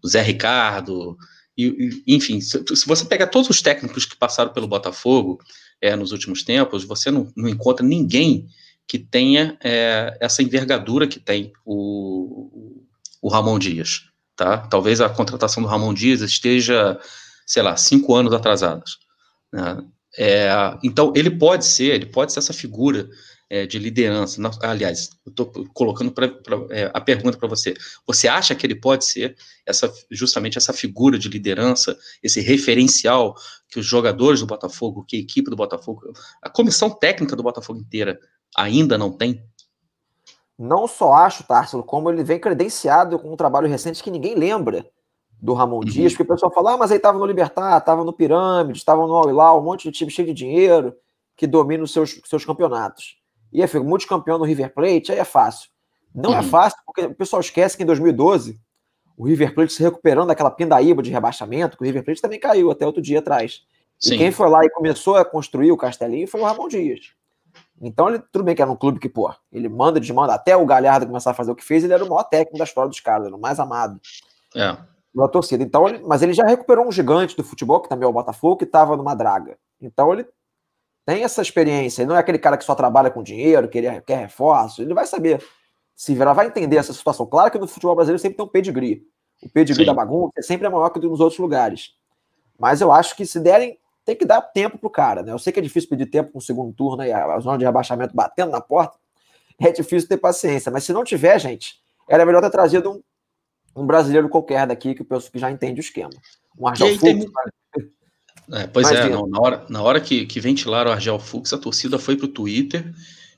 o Zé Ricardo, e, e, enfim, se, se, você pegar todos os técnicos que passaram pelo Botafogo é, nos últimos tempos, você não, não encontra ninguém que tenha é, essa envergadura que tem o, o Ramon Dias, tá? Talvez a contratação do Ramon Dias esteja, sei lá, cinco anos atrasadas. Né? É, então, ele pode ser, ele pode ser essa figura é, de liderança. aliás, eu estou colocando pra, pra é, a pergunta para você. Você acha que ele pode ser essa, justamente essa figura de liderança, esse referencial que os jogadores do Botafogo, que a equipe do Botafogo, a comissão técnica do Botafogo inteira ainda não tem? Não só acho, Tarsilo, como ele vem credenciado com um trabalho recente que ninguém lembra do Ramon uhum. Dias, porque o pessoal fala, ah, mas aí estava no Libertar, estava no Pirâmide, estava no Al um monte de time cheio de dinheiro que domina os seus, seus campeonatos. E aí fica multicampeão no River Plate, aí é fácil. Não é uhum. é fácil, porque o pessoal esquece que em 2012 o River Plate se recuperando daquela pindaíba de rebaixamento, que o River Plate também caiu até outro dia atrás. Sim. E quem foi lá e começou a construir o Castelinho foi o Ramon Dias. Então, ele, tudo bem que era um clube que, pô, ele manda, desmanda, até o Galhardo começar a fazer o que fez, ele era o maior técnico da história dos caras, era o mais amado. É. Da torcida. Então, ele, mas ele já recuperou um gigante do futebol, que também é o Botafogo, que estava numa draga. Então, ele tem essa experiência. Ele não é aquele cara que só trabalha com dinheiro, que ele quer reforço. Ele vai saber se virar, vai entender essa situação. Claro que no futebol brasileiro sempre tem um pedigree. O pedigree Sim. da bagunça é sempre maior que nos outros lugares. Mas eu acho que se derem tem que dar tempo pro cara, né? Eu sei que é difícil pedir tempo com o segundo turno e a zona de rebaixamento batendo na porta. É difícil ter paciência, mas se não tiver, gente, era melhor ter trazido um, um brasileiro qualquer daqui que que já entende o esquema. Um Argel Fux. Tem... É, pois é, não, na hora, na hora que, que ventilaram o Argel Fux, a torcida foi pro Twitter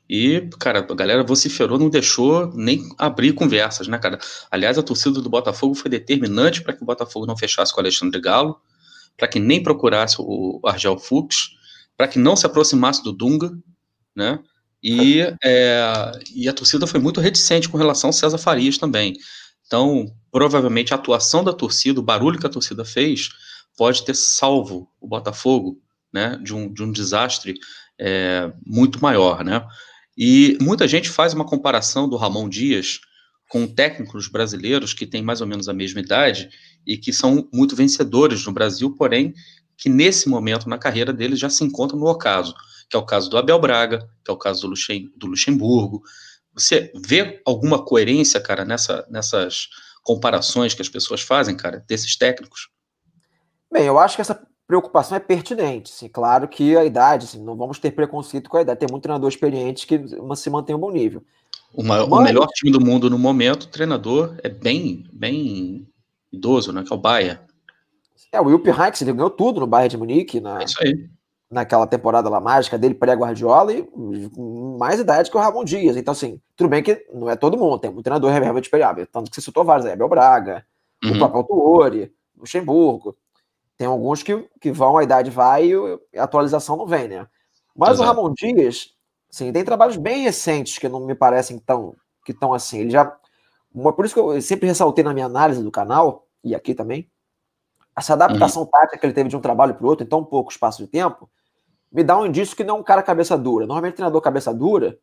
e, cara, a galera vociferou, não deixou nem abrir conversas, né, cara? Aliás, a torcida do Botafogo foi determinante para que o Botafogo não fechasse com o Alexandre Galo para que nem procurasse o Argel Fuchs, para que não se aproximasse do Dunga, né? E, é, e a torcida foi muito reticente com relação ao César Farias também. Então, provavelmente a atuação da torcida, o barulho que a torcida fez, pode ter salvo o Botafogo né, de, um, de um desastre é, muito maior. Né? E muita gente faz uma comparação do Ramon Dias com técnicos brasileiros que têm mais ou menos a mesma idade e que são muito vencedores no Brasil, porém que nesse momento na carreira deles já se encontram no ocaso, que é o caso do Abel Braga, que é o caso do, Luxem, do Luxemburgo. Você vê alguma coerência, cara, nessa, nessas comparações que as pessoas fazem, cara, desses técnicos? Bem, eu acho que essa preocupação é pertinente. Assim, claro que a idade, assim, não vamos ter preconceito com a idade. Tem muito treinador experiente que se mantém um bom nível. O, maior, Mas... o melhor time do mundo no momento, o treinador é bem, bem idoso, né? Que é o Bayern. É, o Wilp Heinz, ele ganhou tudo no Bayern de Munique, na, é isso aí. naquela temporada lá mágica dele, pré-Guardiola, e mais idade que o Ramon Dias. Então, assim, tudo bem que não é todo mundo, tem um treinador realmente experiável. Tanto que você citou vários, aí, Abel Braga, uhum. o próprio Tuori, Luxemburgo. Tem alguns que, que vão, a idade vai e a atualização não vem, né? Mas Exato. o Ramon Dias, assim, tem trabalhos bem recentes que não me parecem tão, que estão assim. Ele já por isso que eu sempre ressaltei na minha análise do canal, e aqui também, essa adaptação uhum. tática que ele teve de um trabalho para o outro em tão pouco espaço de tempo, me dá um indício que não é um cara cabeça dura. Normalmente, treinador cabeça dura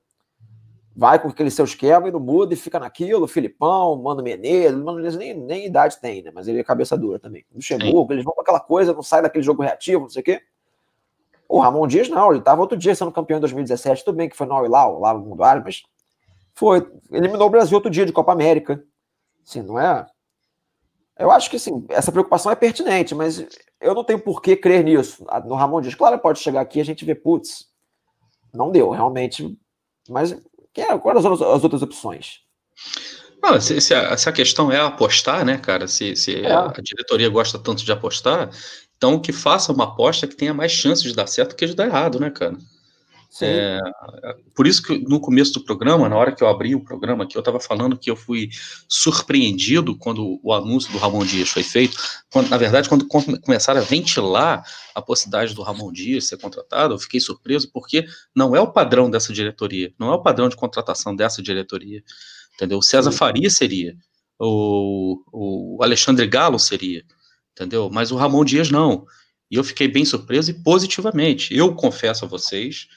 vai com aquele seu esquema e não muda e fica naquilo. Filipão, Mano Menezes, Mano Menezes nem, nem idade tem, né? Mas ele é cabeça dura também. Luxemburgo, eles vão com aquela coisa, não sai daquele jogo reativo, não sei o quê. O Ramon Dias não, ele estava outro dia sendo campeão em 2017, tudo bem que foi no Al lá no Mundo Árabe, mas foi. Eliminou o Brasil outro dia de Copa América. Sim, não é? Eu acho que sim, essa preocupação é pertinente, mas eu não tenho por que crer nisso. No Ramon diz, claro, pode chegar aqui e a gente vê, putz, não deu, realmente. Mas quais são as outras opções? Não, se, se, a, se, a, questão é apostar, né, cara? Se, se é. a, diretoria gosta tanto de apostar, então que faça uma aposta que tenha mais chances de dar certo que de dar errado, né, cara? É, por isso que no começo do programa, na hora que eu abri o programa aqui, eu estava falando que eu fui surpreendido quando o anúncio do Ramon Dias foi feito. Quando, na verdade, quando começaram a ventilar a possibilidade do Ramon Dias ser contratado, eu fiquei surpreso porque não é o padrão dessa diretoria, não é o padrão de contratação dessa diretoria. Entendeu? O César. Faria seria, o, o Alexandre Galo seria, entendeu? Mas o Ramon Dias não. E eu fiquei bem surpreso e positivamente. Eu confesso a vocês,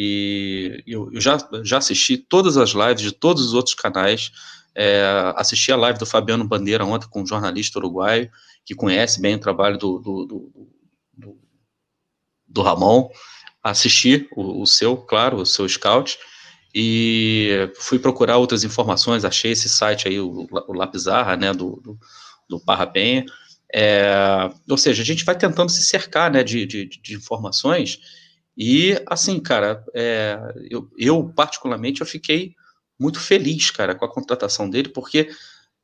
e eu, eu já, já assisti todas as lives de todos os outros canais. É, assisti a live do Fabiano Bandeira ontem com um jornalista uruguaio que conhece bem o trabalho do, do, do, do, do Ramon. Assisti o, o, seu, claro, o seu scout. E fui procurar outras informações. Achei esse site aí, o, o Lapizarra, né, do, do, do Parra Penha. É, ou seja, a gente vai tentando se cercar né, de, de, de informações e, assim, cara, é, eu, eu, particularmente, eu fiquei muito feliz, cara, com a contratação dele, porque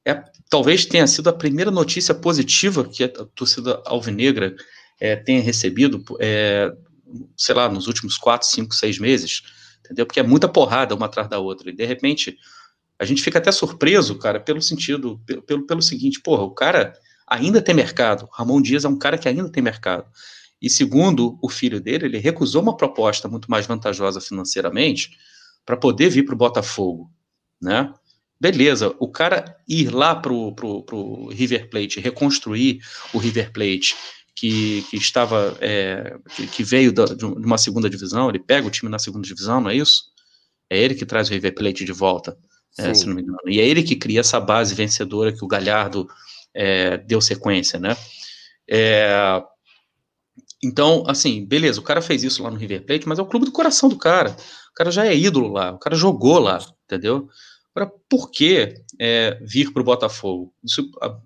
é, talvez tenha sido a primeira notícia positiva que a torcida alvinegra é, tenha recebido, é, sei lá, nos últimos quatro, cinco, seis meses, entendeu? Porque é muita porrada uma atrás da outra, e de repente a gente fica até surpreso, cara, pelo sentido, pelo, pelo, seguinte, porra, o cara ainda tem mercado, Ramon Dias é um cara que ainda tem mercado, e segundo o filho dele, ele recusou uma proposta muito mais vantajosa financeiramente para poder vir para o Botafogo, né? Beleza, o cara ir lá para o River Plate, reconstruir o River Plate, que, que estava, é, que, que, veio da, de uma segunda divisão, ele pega o time na segunda divisão, não é isso? É ele que traz o River Plate de volta, é, se não me engano. E é ele que cria essa base vencedora que o Galhardo é, deu sequência, né? É, então, assim, beleza, o cara fez isso lá no River Plate, mas é o clube do coração do cara. O cara já é ídolo lá, o cara jogou lá, entendeu? Agora, por que é, vir para o Botafogo? Isso, a,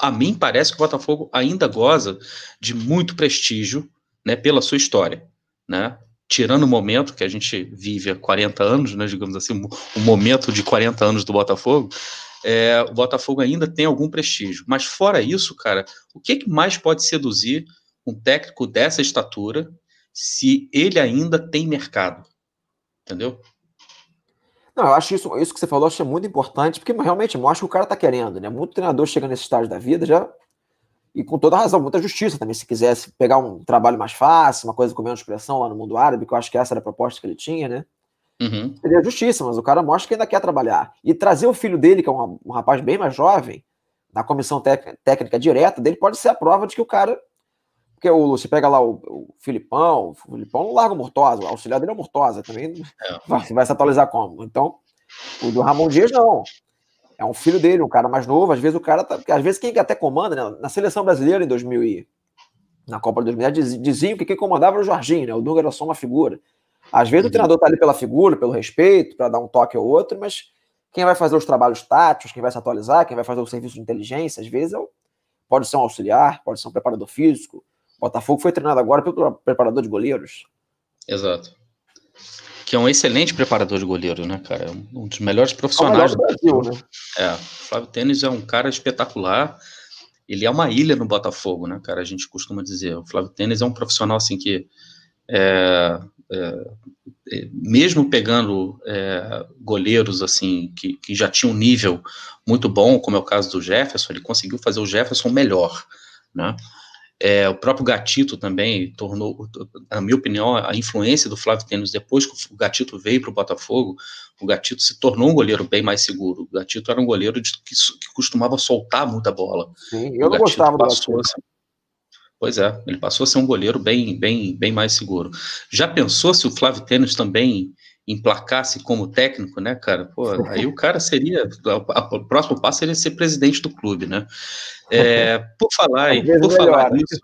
a, mim parece que o Botafogo ainda goza de muito prestígio né, pela sua história, né? Tirando o momento que a gente vive há 40 anos, né, digamos assim, o momento de 40 anos do Botafogo, é, o Botafogo ainda tem algum prestígio. Mas fora isso, cara, o que, que mais pode seduzir um técnico dessa estatura se ele ainda tem mercado. Entendeu? Não, eu acho isso, isso que você falou, acho muito importante, porque realmente mostra que o cara tá querendo, né? Muito treinador chega nesse estágio da vida já. E com toda razão, muita justiça também, se quisesse pegar um trabalho mais fácil, uma coisa com menos pressão lá no mundo árabe, que eu acho que essa era a proposta que ele tinha, né? Uhum. Seria justiça, mas o cara mostra que ainda quer trabalhar. E trazer o filho dele, que é um, um rapaz bem mais jovem, na comissão técnica direta dele, pode ser a prova de que o cara porque o, você pega lá o, o Filipão, o Filipão não larga o Mortosa, o auxiliar dele é o Mortosa, também é. vai, vai, se atualizar como? Então, o do Ramon Dias não. É um filho dele, um cara mais novo, às vezes o cara tá. Às vezes quem até comanda, né? Na seleção brasileira em 2000 e, na Copa de 2010, diziam que quem comandava era o Jorginho, né? O Dunga era só uma figura. Às vezes uhum. o treinador tá ali pela figura, pelo respeito, para dar um toque ao outro, mas quem vai fazer os trabalhos táticos, quem vai se atualizar, quem vai fazer o serviço de inteligência, às vezes é o, pode ser um auxiliar, pode ser um preparador físico, Botafogo foi treinado agora pelo preparador de goleiros. Exato. Que é um excelente preparador de goleiros, né, cara? É um dos melhores profissionais do Brasil, né? É, o Flávio Tênis é um cara espetacular. Ele é uma ilha no Botafogo, né, cara? A gente costuma dizer. O Flávio Tênis é um profissional, assim, que é, é, é mesmo pegando é, goleiros assim que, que já tinham um nível muito bom, como é o caso do Jefferson, ele conseguiu fazer o Jefferson melhor, né? É, o próprio Gatito também tornou, na minha opinião, a influência do Flávio Tênis depois que o Gatito veio para o Botafogo, o Gatito se tornou um goleiro bem mais seguro. O Gatito era um goleiro de, que, que, costumava soltar muita bola. Sim, eu o não gostava do Gatito. Ser, pois é, ele passou a ser um goleiro bem, bem, bem mais seguro. Já pensou se o Flávio Tênis também emplacasse como técnico, né, cara? Pô, aí o cara seria. O próximo passo seria ser presidente do clube, né? É, por falar, por falar nisso.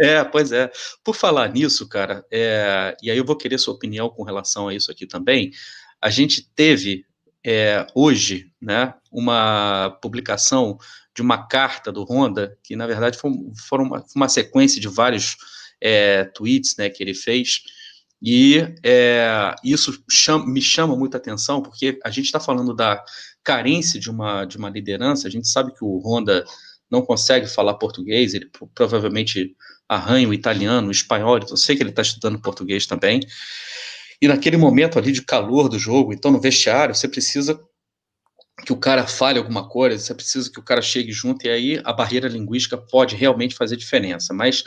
É, pois é. Por falar nisso, cara, é, e aí eu vou querer sua opinião com relação a isso aqui também. A gente teve é, hoje, né, uma publicação de uma carta do Honda, que na verdade foi, foi uma, uma, sequência de vários é, tweets, né, que ele fez, e é, isso chama, me chama muita atenção, porque a gente está falando da carência de uma, de uma liderança, a gente sabe que o Honda não consegue falar português, ele provavelmente arranha o italiano, o espanhol, eu sei que ele está estudando português também, e naquele momento ali de calor do jogo, então no vestiário, você precisa que o cara fale alguma coisa, você precisa que o cara chegue junto, e aí a barreira linguística pode realmente fazer diferença, mas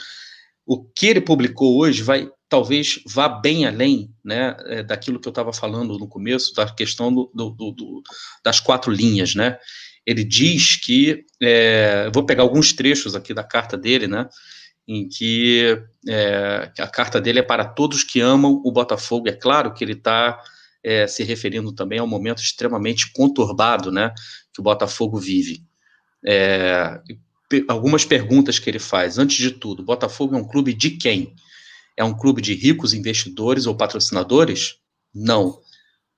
o que ele publicou hoje vai talvez vá bem além né, é, daquilo que eu estava falando no começo, da questão do, do, do, das quatro linhas, né? Ele diz que, é, vou pegar alguns trechos aqui da carta dele, né? em que é, a carta dele é para todos que amam o Botafogo. É claro que ele está é, se referindo também ao momento extremamente conturbado né, que o Botafogo vive. É, algumas perguntas que ele faz. Antes de tudo, Botafogo é um clube de quem? É um clube de ricos investidores ou patrocinadores? Não.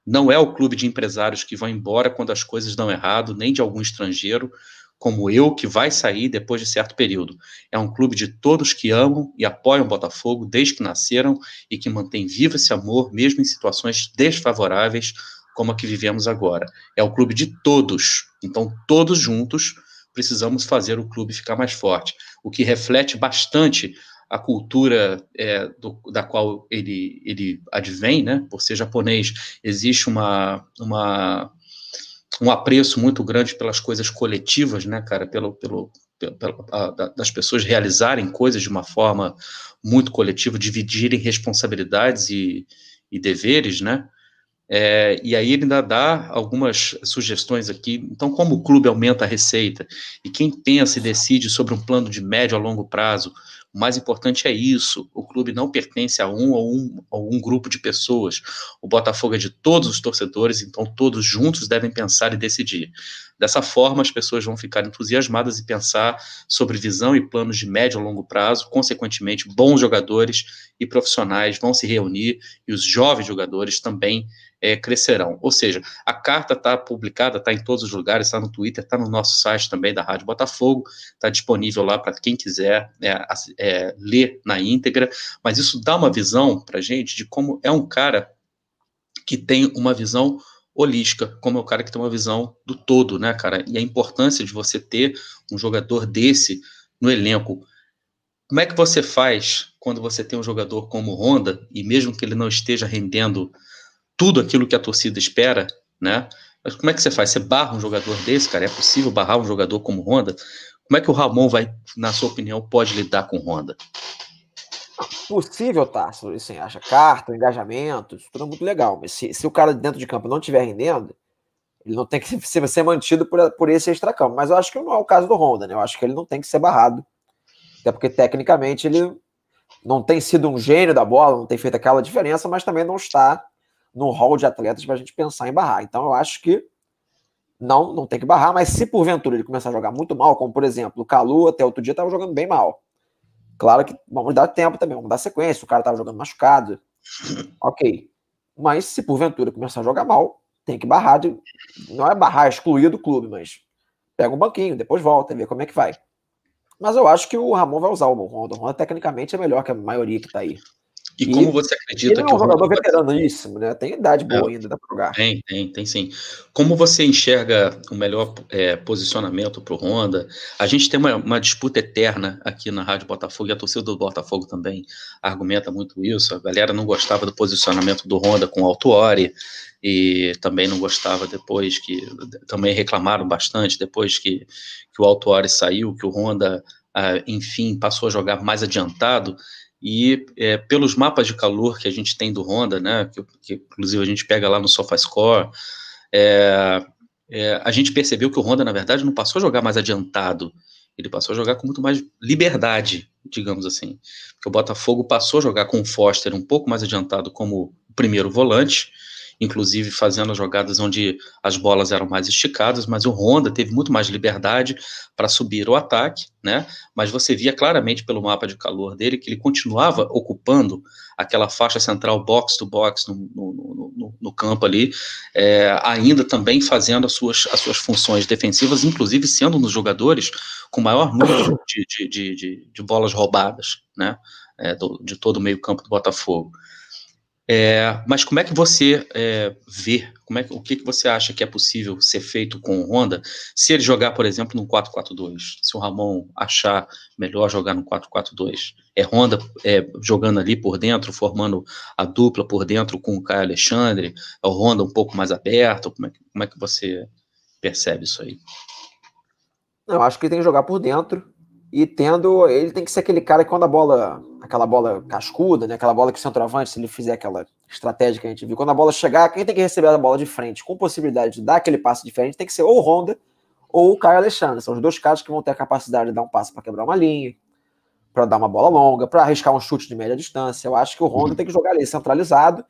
Não é o clube de empresários que vão embora quando as coisas dão errado, nem de algum estrangeiro como eu, que vai sair depois de certo período. É um clube de todos que amam e apoiam o Botafogo desde que nasceram e que mantém vivo esse amor, mesmo em situações desfavoráveis como a que vivemos agora. É o clube de todos. Então, todos juntos precisamos fazer o clube ficar mais forte, o que reflete bastante a cultura é, do, da qual ele, ele advém, né? Por ser japonês, existe uma, uma um apreço muito grande pelas coisas coletivas, né, cara, pelo, pelo, pelo a, das pessoas realizarem coisas de uma forma muito coletiva, dividirem responsabilidades e, e deveres, né, é, e aí ele ainda dá algumas sugestões aqui. Então, como o clube aumenta a receita e quem pensa e decide sobre um plano de médio a longo prazo o mais importante é isso. O clube não pertence a um ou um, um grupo de pessoas. O Botafogo é de todos os torcedores, então todos juntos devem pensar e decidir. Dessa forma, as pessoas vão ficar entusiasmadas e pensar sobre visão e planos de médio a longo prazo. Consequentemente, bons jogadores e profissionais vão se reunir e os jovens jogadores também é, crescerão. Ou seja, a carta está publicada, está em todos os lugares, está no Twitter, está no nosso site também da Rádio Botafogo, está disponível lá para quem quiser é, é, ler na íntegra, mas isso dá uma visão para a gente de como é um cara que tem uma visão holística, como é o cara que tem uma visão do todo, né, cara? E a importância de você ter um jogador desse no elenco. Como é que você faz quando você tem um jogador como Honda, e mesmo que ele não esteja rendendo tudo aquilo que a torcida espera, né? Mas como é que você faz? Você barra um jogador desse, cara? É possível barrar um jogador como Honda? Como é que o Ramon vai, na sua opinião, pode lidar com Honda? Possível, Tarso, assim, acha carta, engajamento, isso tudo é muito legal, mas se, se o cara dentro de campo não estiver rendendo, ele não tem que ser, ser mantido por, por esse extracampo. Mas eu acho que não é o caso do Honda, né? Eu acho que ele não tem que ser barrado. Até porque, tecnicamente, ele não tem sido um gênio da bola, não tem feito aquela diferença, mas também não está no hall de atletas para a gente pensar em barrar. Então eu acho que não, não tem que barrar, mas se porventura ele começar a jogar muito mal, como por exemplo, o Calu até outro dia estava jogando bem mal. Claro que vamos dar tempo também, vamos dar sequência, o cara estava jogando machucado. Ok. Mas se porventura começar a jogar mal, tem que barrar de. Não é barrar, excluir do clube, mas pega um banquinho, depois volta, vê como é que vai. Mas eu acho que o Ramon vai usar o Honda. O Honda tecnicamente é melhor que a maioria que está aí. E, e como você acredita ele é um jogador veteraníssimo, né? Tem idade boa é, ainda, dá para jogar. Tem, tem, tem sim. Como você enxerga o melhor é, posicionamento para o Honda? A gente tem uma, uma, disputa eterna aqui na Rádio Botafogo, e a torcida do Botafogo também argumenta muito isso. A galera não gostava do posicionamento do Honda com o Altuori, e também não gostava depois que. Também reclamaram bastante depois que, que o Altuori saiu, que o Honda, ah, enfim, passou a jogar mais adiantado e é, pelos mapas de calor que a gente tem do Honda, né, que, que inclusive a gente pega lá no SofaScore, é, é, a gente percebeu que o Honda, na verdade, não passou a jogar mais adiantado, ele passou a jogar com muito mais liberdade, digamos assim. Porque o Botafogo passou a jogar com o Foster um pouco mais adiantado como primeiro volante, inclusive fazendo jogadas onde as bolas eram mais esticadas, mas o Honda teve muito mais liberdade para subir o ataque, né? Mas você via claramente pelo mapa de calor dele que ele continuava ocupando aquela faixa central box to box no, no, no, no campo ali, é, ainda também fazendo as suas, as suas funções defensivas, inclusive sendo um dos jogadores com maior número de, de, de, de, de bolas roubadas, né? É, do, de todo o meio campo do Botafogo. É, mas como é que você é, vê, como é, o que, que você acha que é possível ser feito com o Honda se ele jogar, por exemplo, no 4-4-2? Se o Ramon achar melhor jogar no 4-4-2? É Honda é, jogando ali por dentro, formando a dupla por dentro com o Caio Alexandre? É o Honda um pouco mais aberto? Como é, como é que você percebe isso aí? Eu acho que ele tem que jogar por dentro e tendo. Ele tem que ser aquele cara que quando a bola aquela bola cascuda, né? Aquela bola que o centroavante, se ele fizer aquela estratégia que a gente viu, quando a bola chegar, quem tem que receber a bola de frente com possibilidade de dar aquele passe diferente tem que ser ou o Honda ou o Caio Alexandre. São os dois caras que vão ter a capacidade de dar um passe para quebrar uma linha, para dar uma bola longa, para arriscar um chute de média distância. Eu acho que o Honda tem que jogar ali centralizado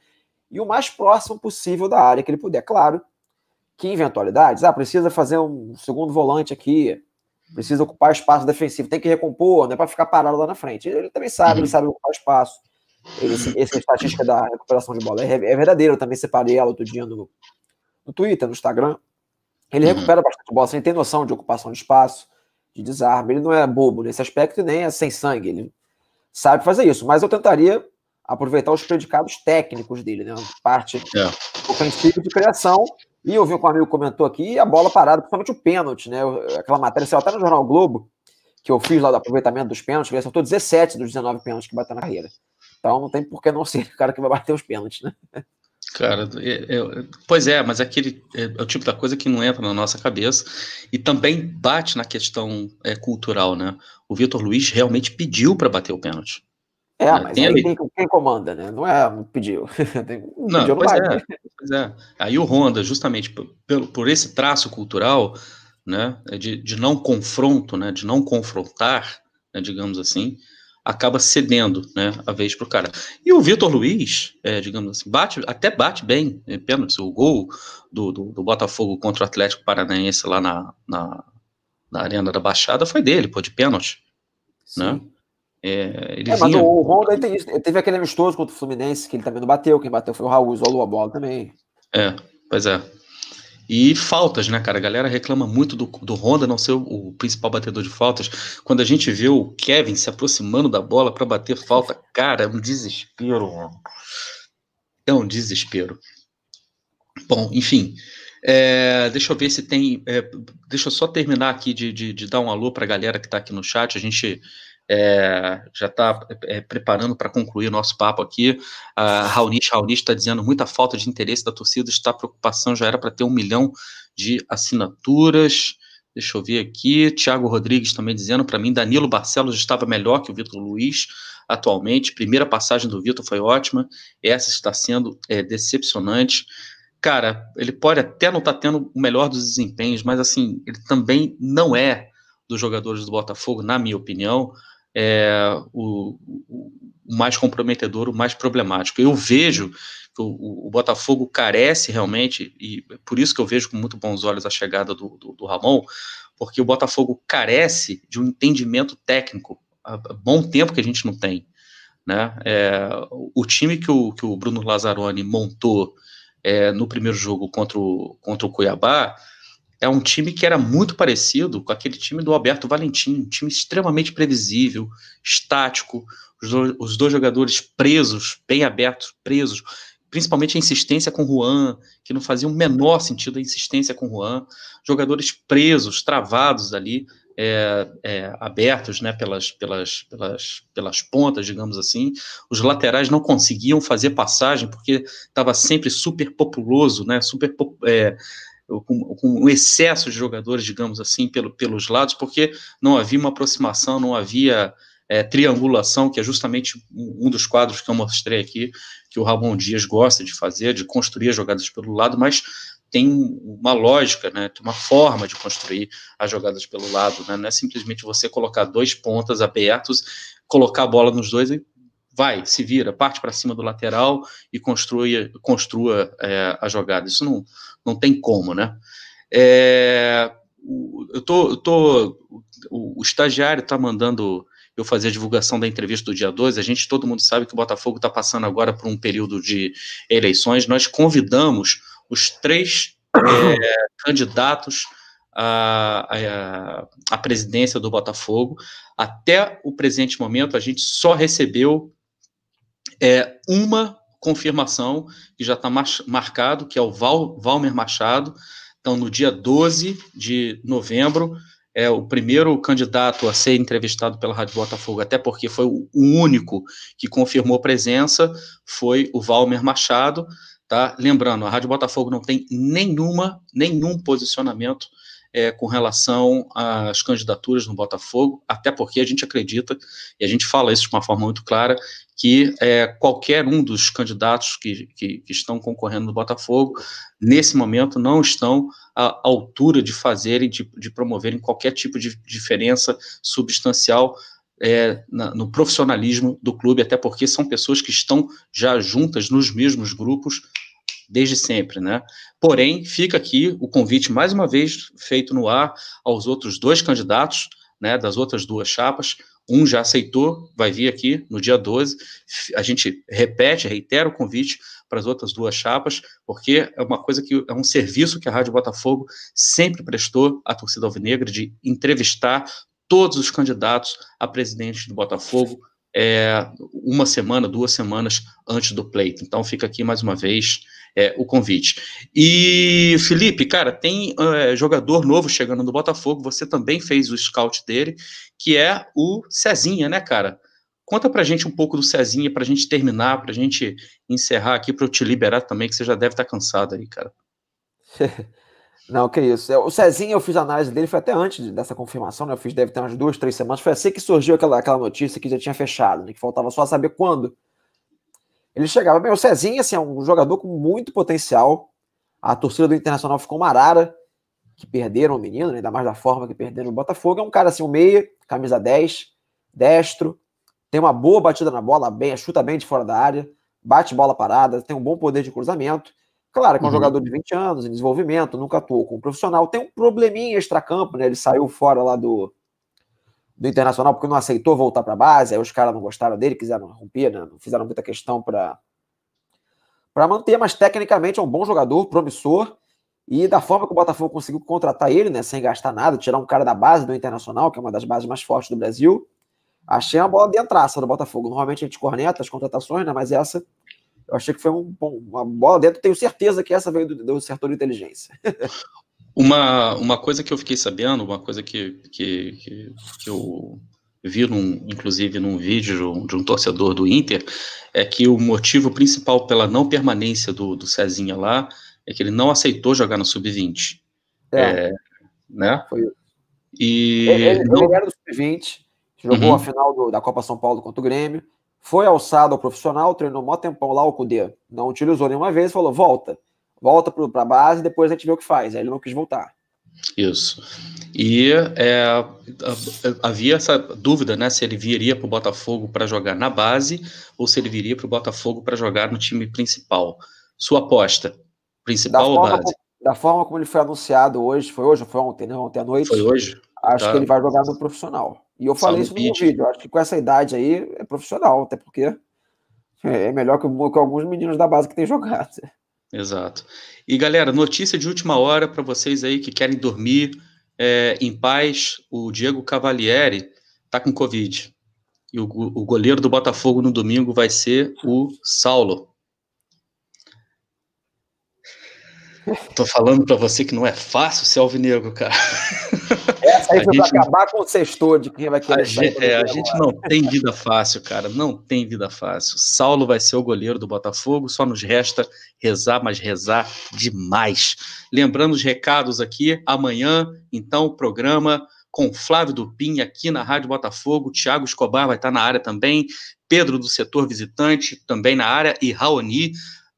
e o mais próximo possível da área que ele puder. Claro que eventualidades, ah, precisa fazer um segundo volante aqui, precisa ocupar espaço defensivo, tem que recompor, não é para ficar parado lá na frente. Ele também sabe, uhum. ele sabe ocupar espaço. Ele, essa estatística da recuperação de bola é, é verdadeira. Eu também separei ela outro dia no, no Twitter, no Instagram. Ele uhum. recupera bastante bola, sem ter noção de ocupação de espaço, de desarme. Ele não é bobo nesse aspecto e nem é sem sangue. Ele sabe fazer isso. Mas eu tentaria aproveitar os predicados técnicos dele, né? Parte é. ofensiva de criação. E eu vi um amigo comentou aqui a bola parada, principalmente o pênalti, né? Aquela matéria, saiu até no Jornal Globo, que eu fiz lá do aproveitamento dos pênaltis, ele acertou 17 dos 19 pênaltis que bateu na carreira. Então não tem por que não ser o cara que vai bater os pênaltis, né? Cara, é, é, pois é, mas aquele é, é, o tipo da coisa que não entra na nossa cabeça e também bate na questão é, cultural, né? O Vitor Luiz realmente pediu para bater o pênalti. É, né? mas tem aí tem quem comanda, né? Não é pediu. não, pediu, pois, é, pois é. Aí o Honda, justamente por, por esse traço cultural, né, de, de não confronto, né, de não confrontar, né, digamos assim, acaba cedendo né, a vez para o cara. E o Vitor Luiz, é, digamos assim, bate, até bate bem, é, pênalti, o gol do, do, do, Botafogo contra o Atlético Paranaense lá na, na, na, Arena da Baixada foi dele, pô, de pênalti. Né? É, ele é, mas vinha... o Honda ele, ele teve aquele amistoso contra o Fluminense, que ele também não bateu, quem bateu foi o Raul, isolou a bola também. É, pois é. E faltas, né, cara? A galera reclama muito do, do Honda não ser o, o, principal batedor de faltas. Quando a gente vê o Kevin se aproximando da bola para bater falta, cara, é um desespero, mano. É um desespero. Bom, enfim. É, deixa eu ver se tem. É, deixa eu só terminar aqui de, de, de dar um alô para a galera que está aqui no chat. A gente é, já está é, preparando para concluir o nosso papo aqui. A Raunish Raunish está dizendo muita falta de interesse da torcida, está preocupação, já era para ter um milhão de assinaturas. Deixa eu ver aqui. Tiago Rodrigues também dizendo para mim, Danilo Barcelos estava melhor que o Vitor Luiz atualmente. Primeira passagem do Vitor foi ótima, essa está sendo é, decepcionante. Cara, ele pode até não estar tá tendo o melhor dos desempenhos, mas assim, ele também não é dos jogadores do Botafogo, na minha opinião é, o, o, mais comprometedor, o mais problemático. Eu vejo que o, o, Botafogo carece realmente, e por isso que eu vejo com muito bons olhos a chegada do, do, do Ramon, porque o Botafogo carece de um entendimento técnico. Há bom tempo que a gente não tem. Né? É, o time que o, que o Bruno Lazzaroni montou é, no primeiro jogo contra o, contra o Cuiabá é um time que era muito parecido com aquele time do Alberto Valentim, um time extremamente previsível, estático, os, dois, os dois jogadores presos, bem abertos, presos, principalmente a insistência com Juan, que não fazia o menor sentido a insistência com Juan, jogadores presos, travados ali, é, é, abertos né, pelas, pelas, pelas, pelas pontas, digamos assim. Os laterais não conseguiam fazer passagem porque estava sempre super populoso, né, super é, com, com um excesso de jogadores, digamos assim, pelo, pelos lados, porque não havia uma aproximação, não havia é, triangulação, que é justamente um dos quadros que eu mostrei aqui, que o Ramon Dias gosta de fazer, de construir as jogadas pelo lado, mas tem uma lógica, né, tem uma forma de construir as jogadas pelo lado, né, não é simplesmente você colocar dois pontas abertos, colocar a bola nos dois e vai, se vira, parte para cima do lateral e construa, construa é, a jogada. Isso não, não tem como, né? É, eu tô, eu tô, o, o estagiário está mandando eu fazer a divulgação da entrevista do dia 2. A gente, todo mundo sabe que o Botafogo está passando agora por um período de eleições. Nós convidamos os três é, candidatos à, à, à presidência do Botafogo. Até o presente momento, a gente só recebeu é, uma confirmação que já está marcado, que é o Val, Valmer Machado. Então, no dia 12 de novembro, é o primeiro candidato a ser entrevistado pela Rádio Botafogo, até porque foi o único que confirmou presença, foi o Valmer Machado. Tá? Lembrando, a Rádio Botafogo não tem nenhuma, nenhum posicionamento é, com relação às candidaturas no Botafogo, até porque a gente acredita, e a gente fala isso de uma forma muito clara, que é, qualquer um dos candidatos que, que, que, estão concorrendo no Botafogo, nesse momento, não estão à altura de fazerem, de, de promoverem qualquer tipo de diferença substancial é, na, no profissionalismo do clube, até porque são pessoas que estão já juntas nos mesmos grupos desde sempre, né? Porém, fica aqui o convite mais uma vez feito no ar aos outros dois candidatos, né, das outras duas chapas. Um já aceitou, vai vir aqui no dia 12. A gente repete, reitera o convite para as outras duas chapas, porque é uma coisa que é um serviço que a Rádio Botafogo sempre prestou à torcida alvinegra de entrevistar todos os candidatos a presidente do Botafogo é, uma semana, duas semanas antes do pleito. Então fica aqui mais uma vez é, o convite. E Felipe, cara, tem é, jogador novo chegando no Botafogo. Você também fez o scout dele, que é o Cezinha, né, cara? Conta pra gente um pouco do Cezinha, pra gente terminar, pra gente encerrar aqui, pra eu te liberar também, que você já deve estar tá cansado aí, cara. Não, que isso. O Cezinha, eu fiz a análise dele, foi até antes dessa confirmação, né? Eu fiz, deve ter umas duas, três semanas. Foi assim que surgiu aquela, aquela notícia que já tinha fechado, né? Que faltava só saber quando. Ele chegava bem. O Cezinha, assim, é um jogador com muito potencial. A torcida do Internacional ficou uma arara, que perderam o menino, né? ainda mais da forma que perderam o Botafogo. É um cara, assim, um meia, camisa 10, destro, tem uma boa batida na bola, bem, chuta bem de fora da área, bate bola parada, tem um bom poder de cruzamento. Claro que é um uhum. jogador de 20 anos, em desenvolvimento, nunca atuou como profissional. Tem um probleminha extra-campo, né? Ele saiu fora lá do, do Internacional porque não aceitou voltar para a base. Aí os caras não gostaram dele, quiseram romper, né? Não fizeram muita questão para para manter, mas tecnicamente é um bom jogador, promissor. E da forma que o Botafogo conseguiu contratar ele, né, sem gastar nada, tirar um cara da base do Internacional, que é uma das bases mais fortes do Brasil, achei uma bola de entraça do Botafogo. Normalmente a gente corneta as contratações, né, mas essa eu achei que foi um, uma bola dentro. Tenho certeza que essa veio do, do setor de inteligência. uma, uma coisa que eu fiquei sabendo, uma coisa que, que, que, que eu vi, num, inclusive, num vídeo de um torcedor do Inter, é que o motivo principal pela não permanência do, do Cezinha lá é que ele não aceitou jogar no Sub-20. É. é. né? Foi E ele, ele, não... ele era do Sub-20, jogou uhum. a final do, da Copa São Paulo contra o Grêmio, foi alçado ao profissional, treinou mó tempão lá, o Cudê não utilizou nenhuma vez, falou, volta, volta para a base, depois a gente vê o que faz. Aí ele não quis voltar. Isso. E é, havia essa dúvida, né, se ele viria para o Botafogo para jogar na base ou se ele viria para o Botafogo para jogar no time principal. Sua aposta, principal ou base? Da forma como ele foi anunciado hoje, foi hoje ou foi ontem, né? Ontem à noite. Foi hoje? Acho tá. que ele vai jogar no profissional. E eu falei isso no vídeo. Acho que com essa idade aí é profissional, até porque é melhor que, que alguns meninos da base que têm jogado. Exato. E galera, notícia de última hora para vocês aí que querem dormir é, em paz: o Diego Cavalieri tá com Covid. E o, o goleiro do Botafogo no domingo vai ser o Saulo. Tô falando para você que não é fácil ser alvinegro, cara. Aí foi gente... acabar com o sextor de quem vai querer a gente, é, a gente não tem vida fácil, cara. Não tem vida fácil. Saulo vai ser o goleiro do Botafogo, só nos resta rezar, mas rezar demais. Lembrando os recados aqui, amanhã, então, o programa com Flávio Dupin aqui na Rádio Botafogo, Thiago Escobar vai estar na área também, Pedro do setor visitante também na área e Raoni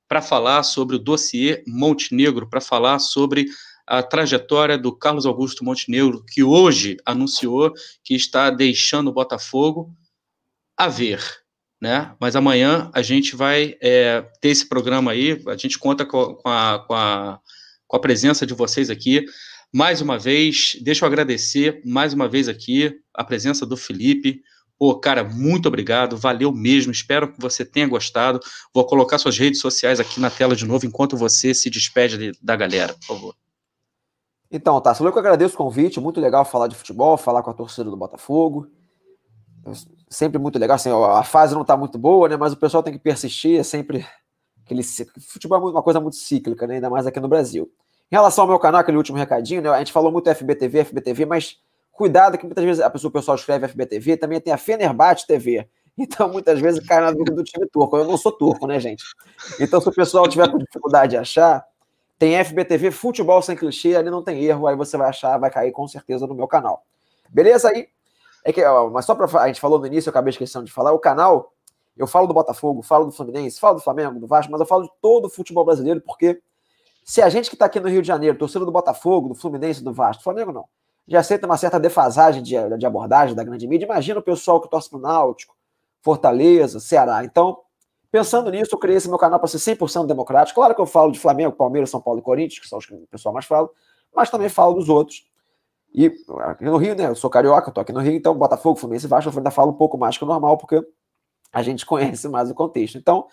para falar sobre o dossiê Montenegro, para falar sobre a trajetória do Carlos Augusto Montenegro, que hoje anunciou que está deixando o Botafogo a ver, né? Mas amanhã a gente vai é, ter esse programa aí, a gente conta com, a, com, a, com a presença de vocês aqui. Mais uma vez, deixa eu agradecer mais uma vez aqui a presença do Felipe, Pô, cara, muito obrigado, valeu mesmo. Espero que você tenha gostado. Vou colocar suas redes sociais aqui na tela de novo enquanto você se despede da galera, por favor. Então, tá, eu que agradeço o convite, muito legal falar de futebol, falar com a torcida do Botafogo. Sempre muito legal, assim, a fase não está muito boa, né, mas o pessoal tem que persistir, é sempre aquele futebol é uma coisa muito cíclica, né, ainda mais aqui no Brasil. Em relação ao meu canal, aquele último recadinho, né, a gente falou muito FBTV, FBTV, mas Cuidado que muitas vezes a pessoa, o pessoal escreve FBTV, também tem a Fenerbahçe TV. Então, muitas vezes cai na dúvida do time turco. Eu não sou turco, né, gente? Então, se o pessoal tiver com dificuldade de achar, tem FBTV Futebol Sem Clichê, ali não tem erro, aí você vai achar, vai cair com certeza no meu canal. Beleza? Aí, é que, ó, mas só para a gente falou no início, eu acabei esquecendo de falar, o canal, eu falo do Botafogo, falo do Fluminense, falo do Flamengo, do Vasco, mas eu falo de todo o futebol brasileiro, porque se a gente que está aqui no Rio de Janeiro, torcedor do Botafogo, do Fluminense, do Vasco, do Flamengo não, já aceita uma certa defasagem de, de abordagem da grande mídia. Imagina o pessoal que torce para o Náutico, Fortaleza, Ceará. Então, pensando nisso, eu criei esse meu canal para ser 100% democrático. Claro que eu falo de Flamengo, Palmeiras, São Paulo e Corinthians, que são os que o pessoal mais fala, mas também falo dos outros. E aqui no Rio, né? Eu sou carioca, tô aqui no Rio, então Botafogo, Fluminense e Vasco eu ainda falo um pouco mais que o normal, porque a gente conhece mais o contexto. Então,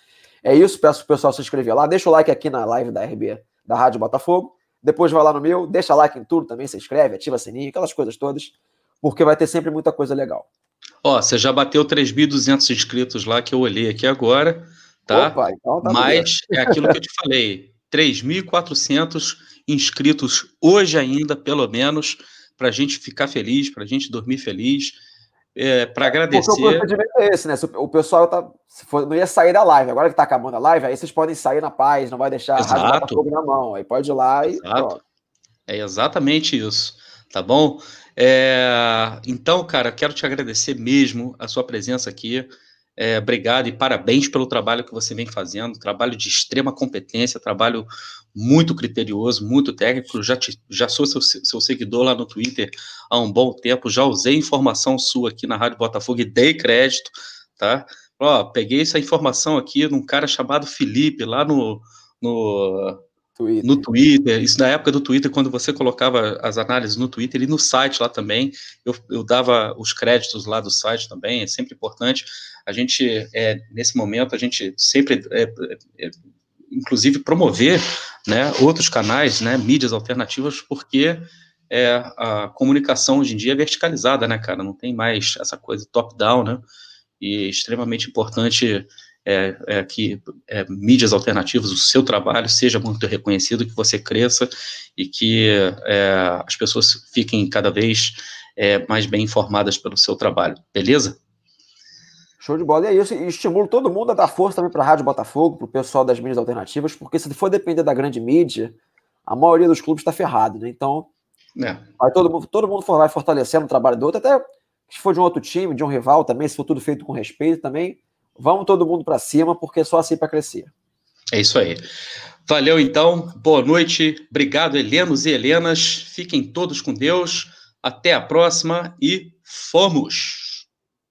é isso. Peço pro pessoal se inscrever lá. Deixa o like aqui na live da RB, da Rádio Botafogo. Depois vai lá no meu, deixa like em tudo também, se inscreve, ativa sininho, aquelas coisas todas, porque vai ter sempre muita coisa legal. Ó, você já bateu 3.200 inscritos lá que eu olhei aqui agora, tá? Opa, então tá Mas é aquilo que eu te falei, 3.400 inscritos hoje ainda, pelo menos, para a gente ficar feliz, para a gente dormir feliz, é, para agradecer. Porque o procedimento é esse, né? O pessoal tá, for, não ia sair da live, agora que está acabando a live, aí vocês podem sair na paz, não vai deixar Exato. a na mão, aí pode ir lá e. Exato. É exatamente isso, tá bom? É, então, cara, quero te agradecer mesmo a sua presença aqui. É, obrigado e parabéns pelo trabalho que você vem fazendo, trabalho de extrema competência, trabalho muito criterioso, muito técnico. Já, te, já sou seu, seu seguidor lá no Twitter há um bom tempo, já usei informação sua aqui na Rádio Botafogo e dei crédito, tá? Ó, peguei essa informação aqui de um cara chamado Felipe lá no, no Twitter. No Twitter, isso na época do Twitter, quando você colocava as análises no Twitter e no site lá também, eu, eu dava os créditos lá do site também, é sempre importante. A gente, é, nesse momento, a gente sempre, é, é, inclusive, promover né, outros canais, né, mídias alternativas, porque é, a comunicação hoje em dia é verticalizada, né, cara? Não tem mais essa coisa top-down, né? E é extremamente importante é, é, que é, mídias alternativas, o seu trabalho seja muito reconhecido, que você cresça e que é, as pessoas fiquem cada vez é, mais bem informadas pelo seu trabalho, beleza? Show de bola, e é isso. E estimulo todo mundo a dar força também para a Rádio Botafogo, para o pessoal das mídias alternativas, porque se for depender da grande mídia, a maioria dos clubes está ferrado, né? Então, é. vai todo mundo, todo mundo vai fortalecendo o trabalho do outro, até se for de um outro time, de um rival também, se for tudo feito com respeito também, Vamos todo mundo para cima, porque só assim para crescer. É isso aí. Valeu então, boa noite, obrigado, Helenos e Helenas. Fiquem todos com Deus. Até a próxima e fomos!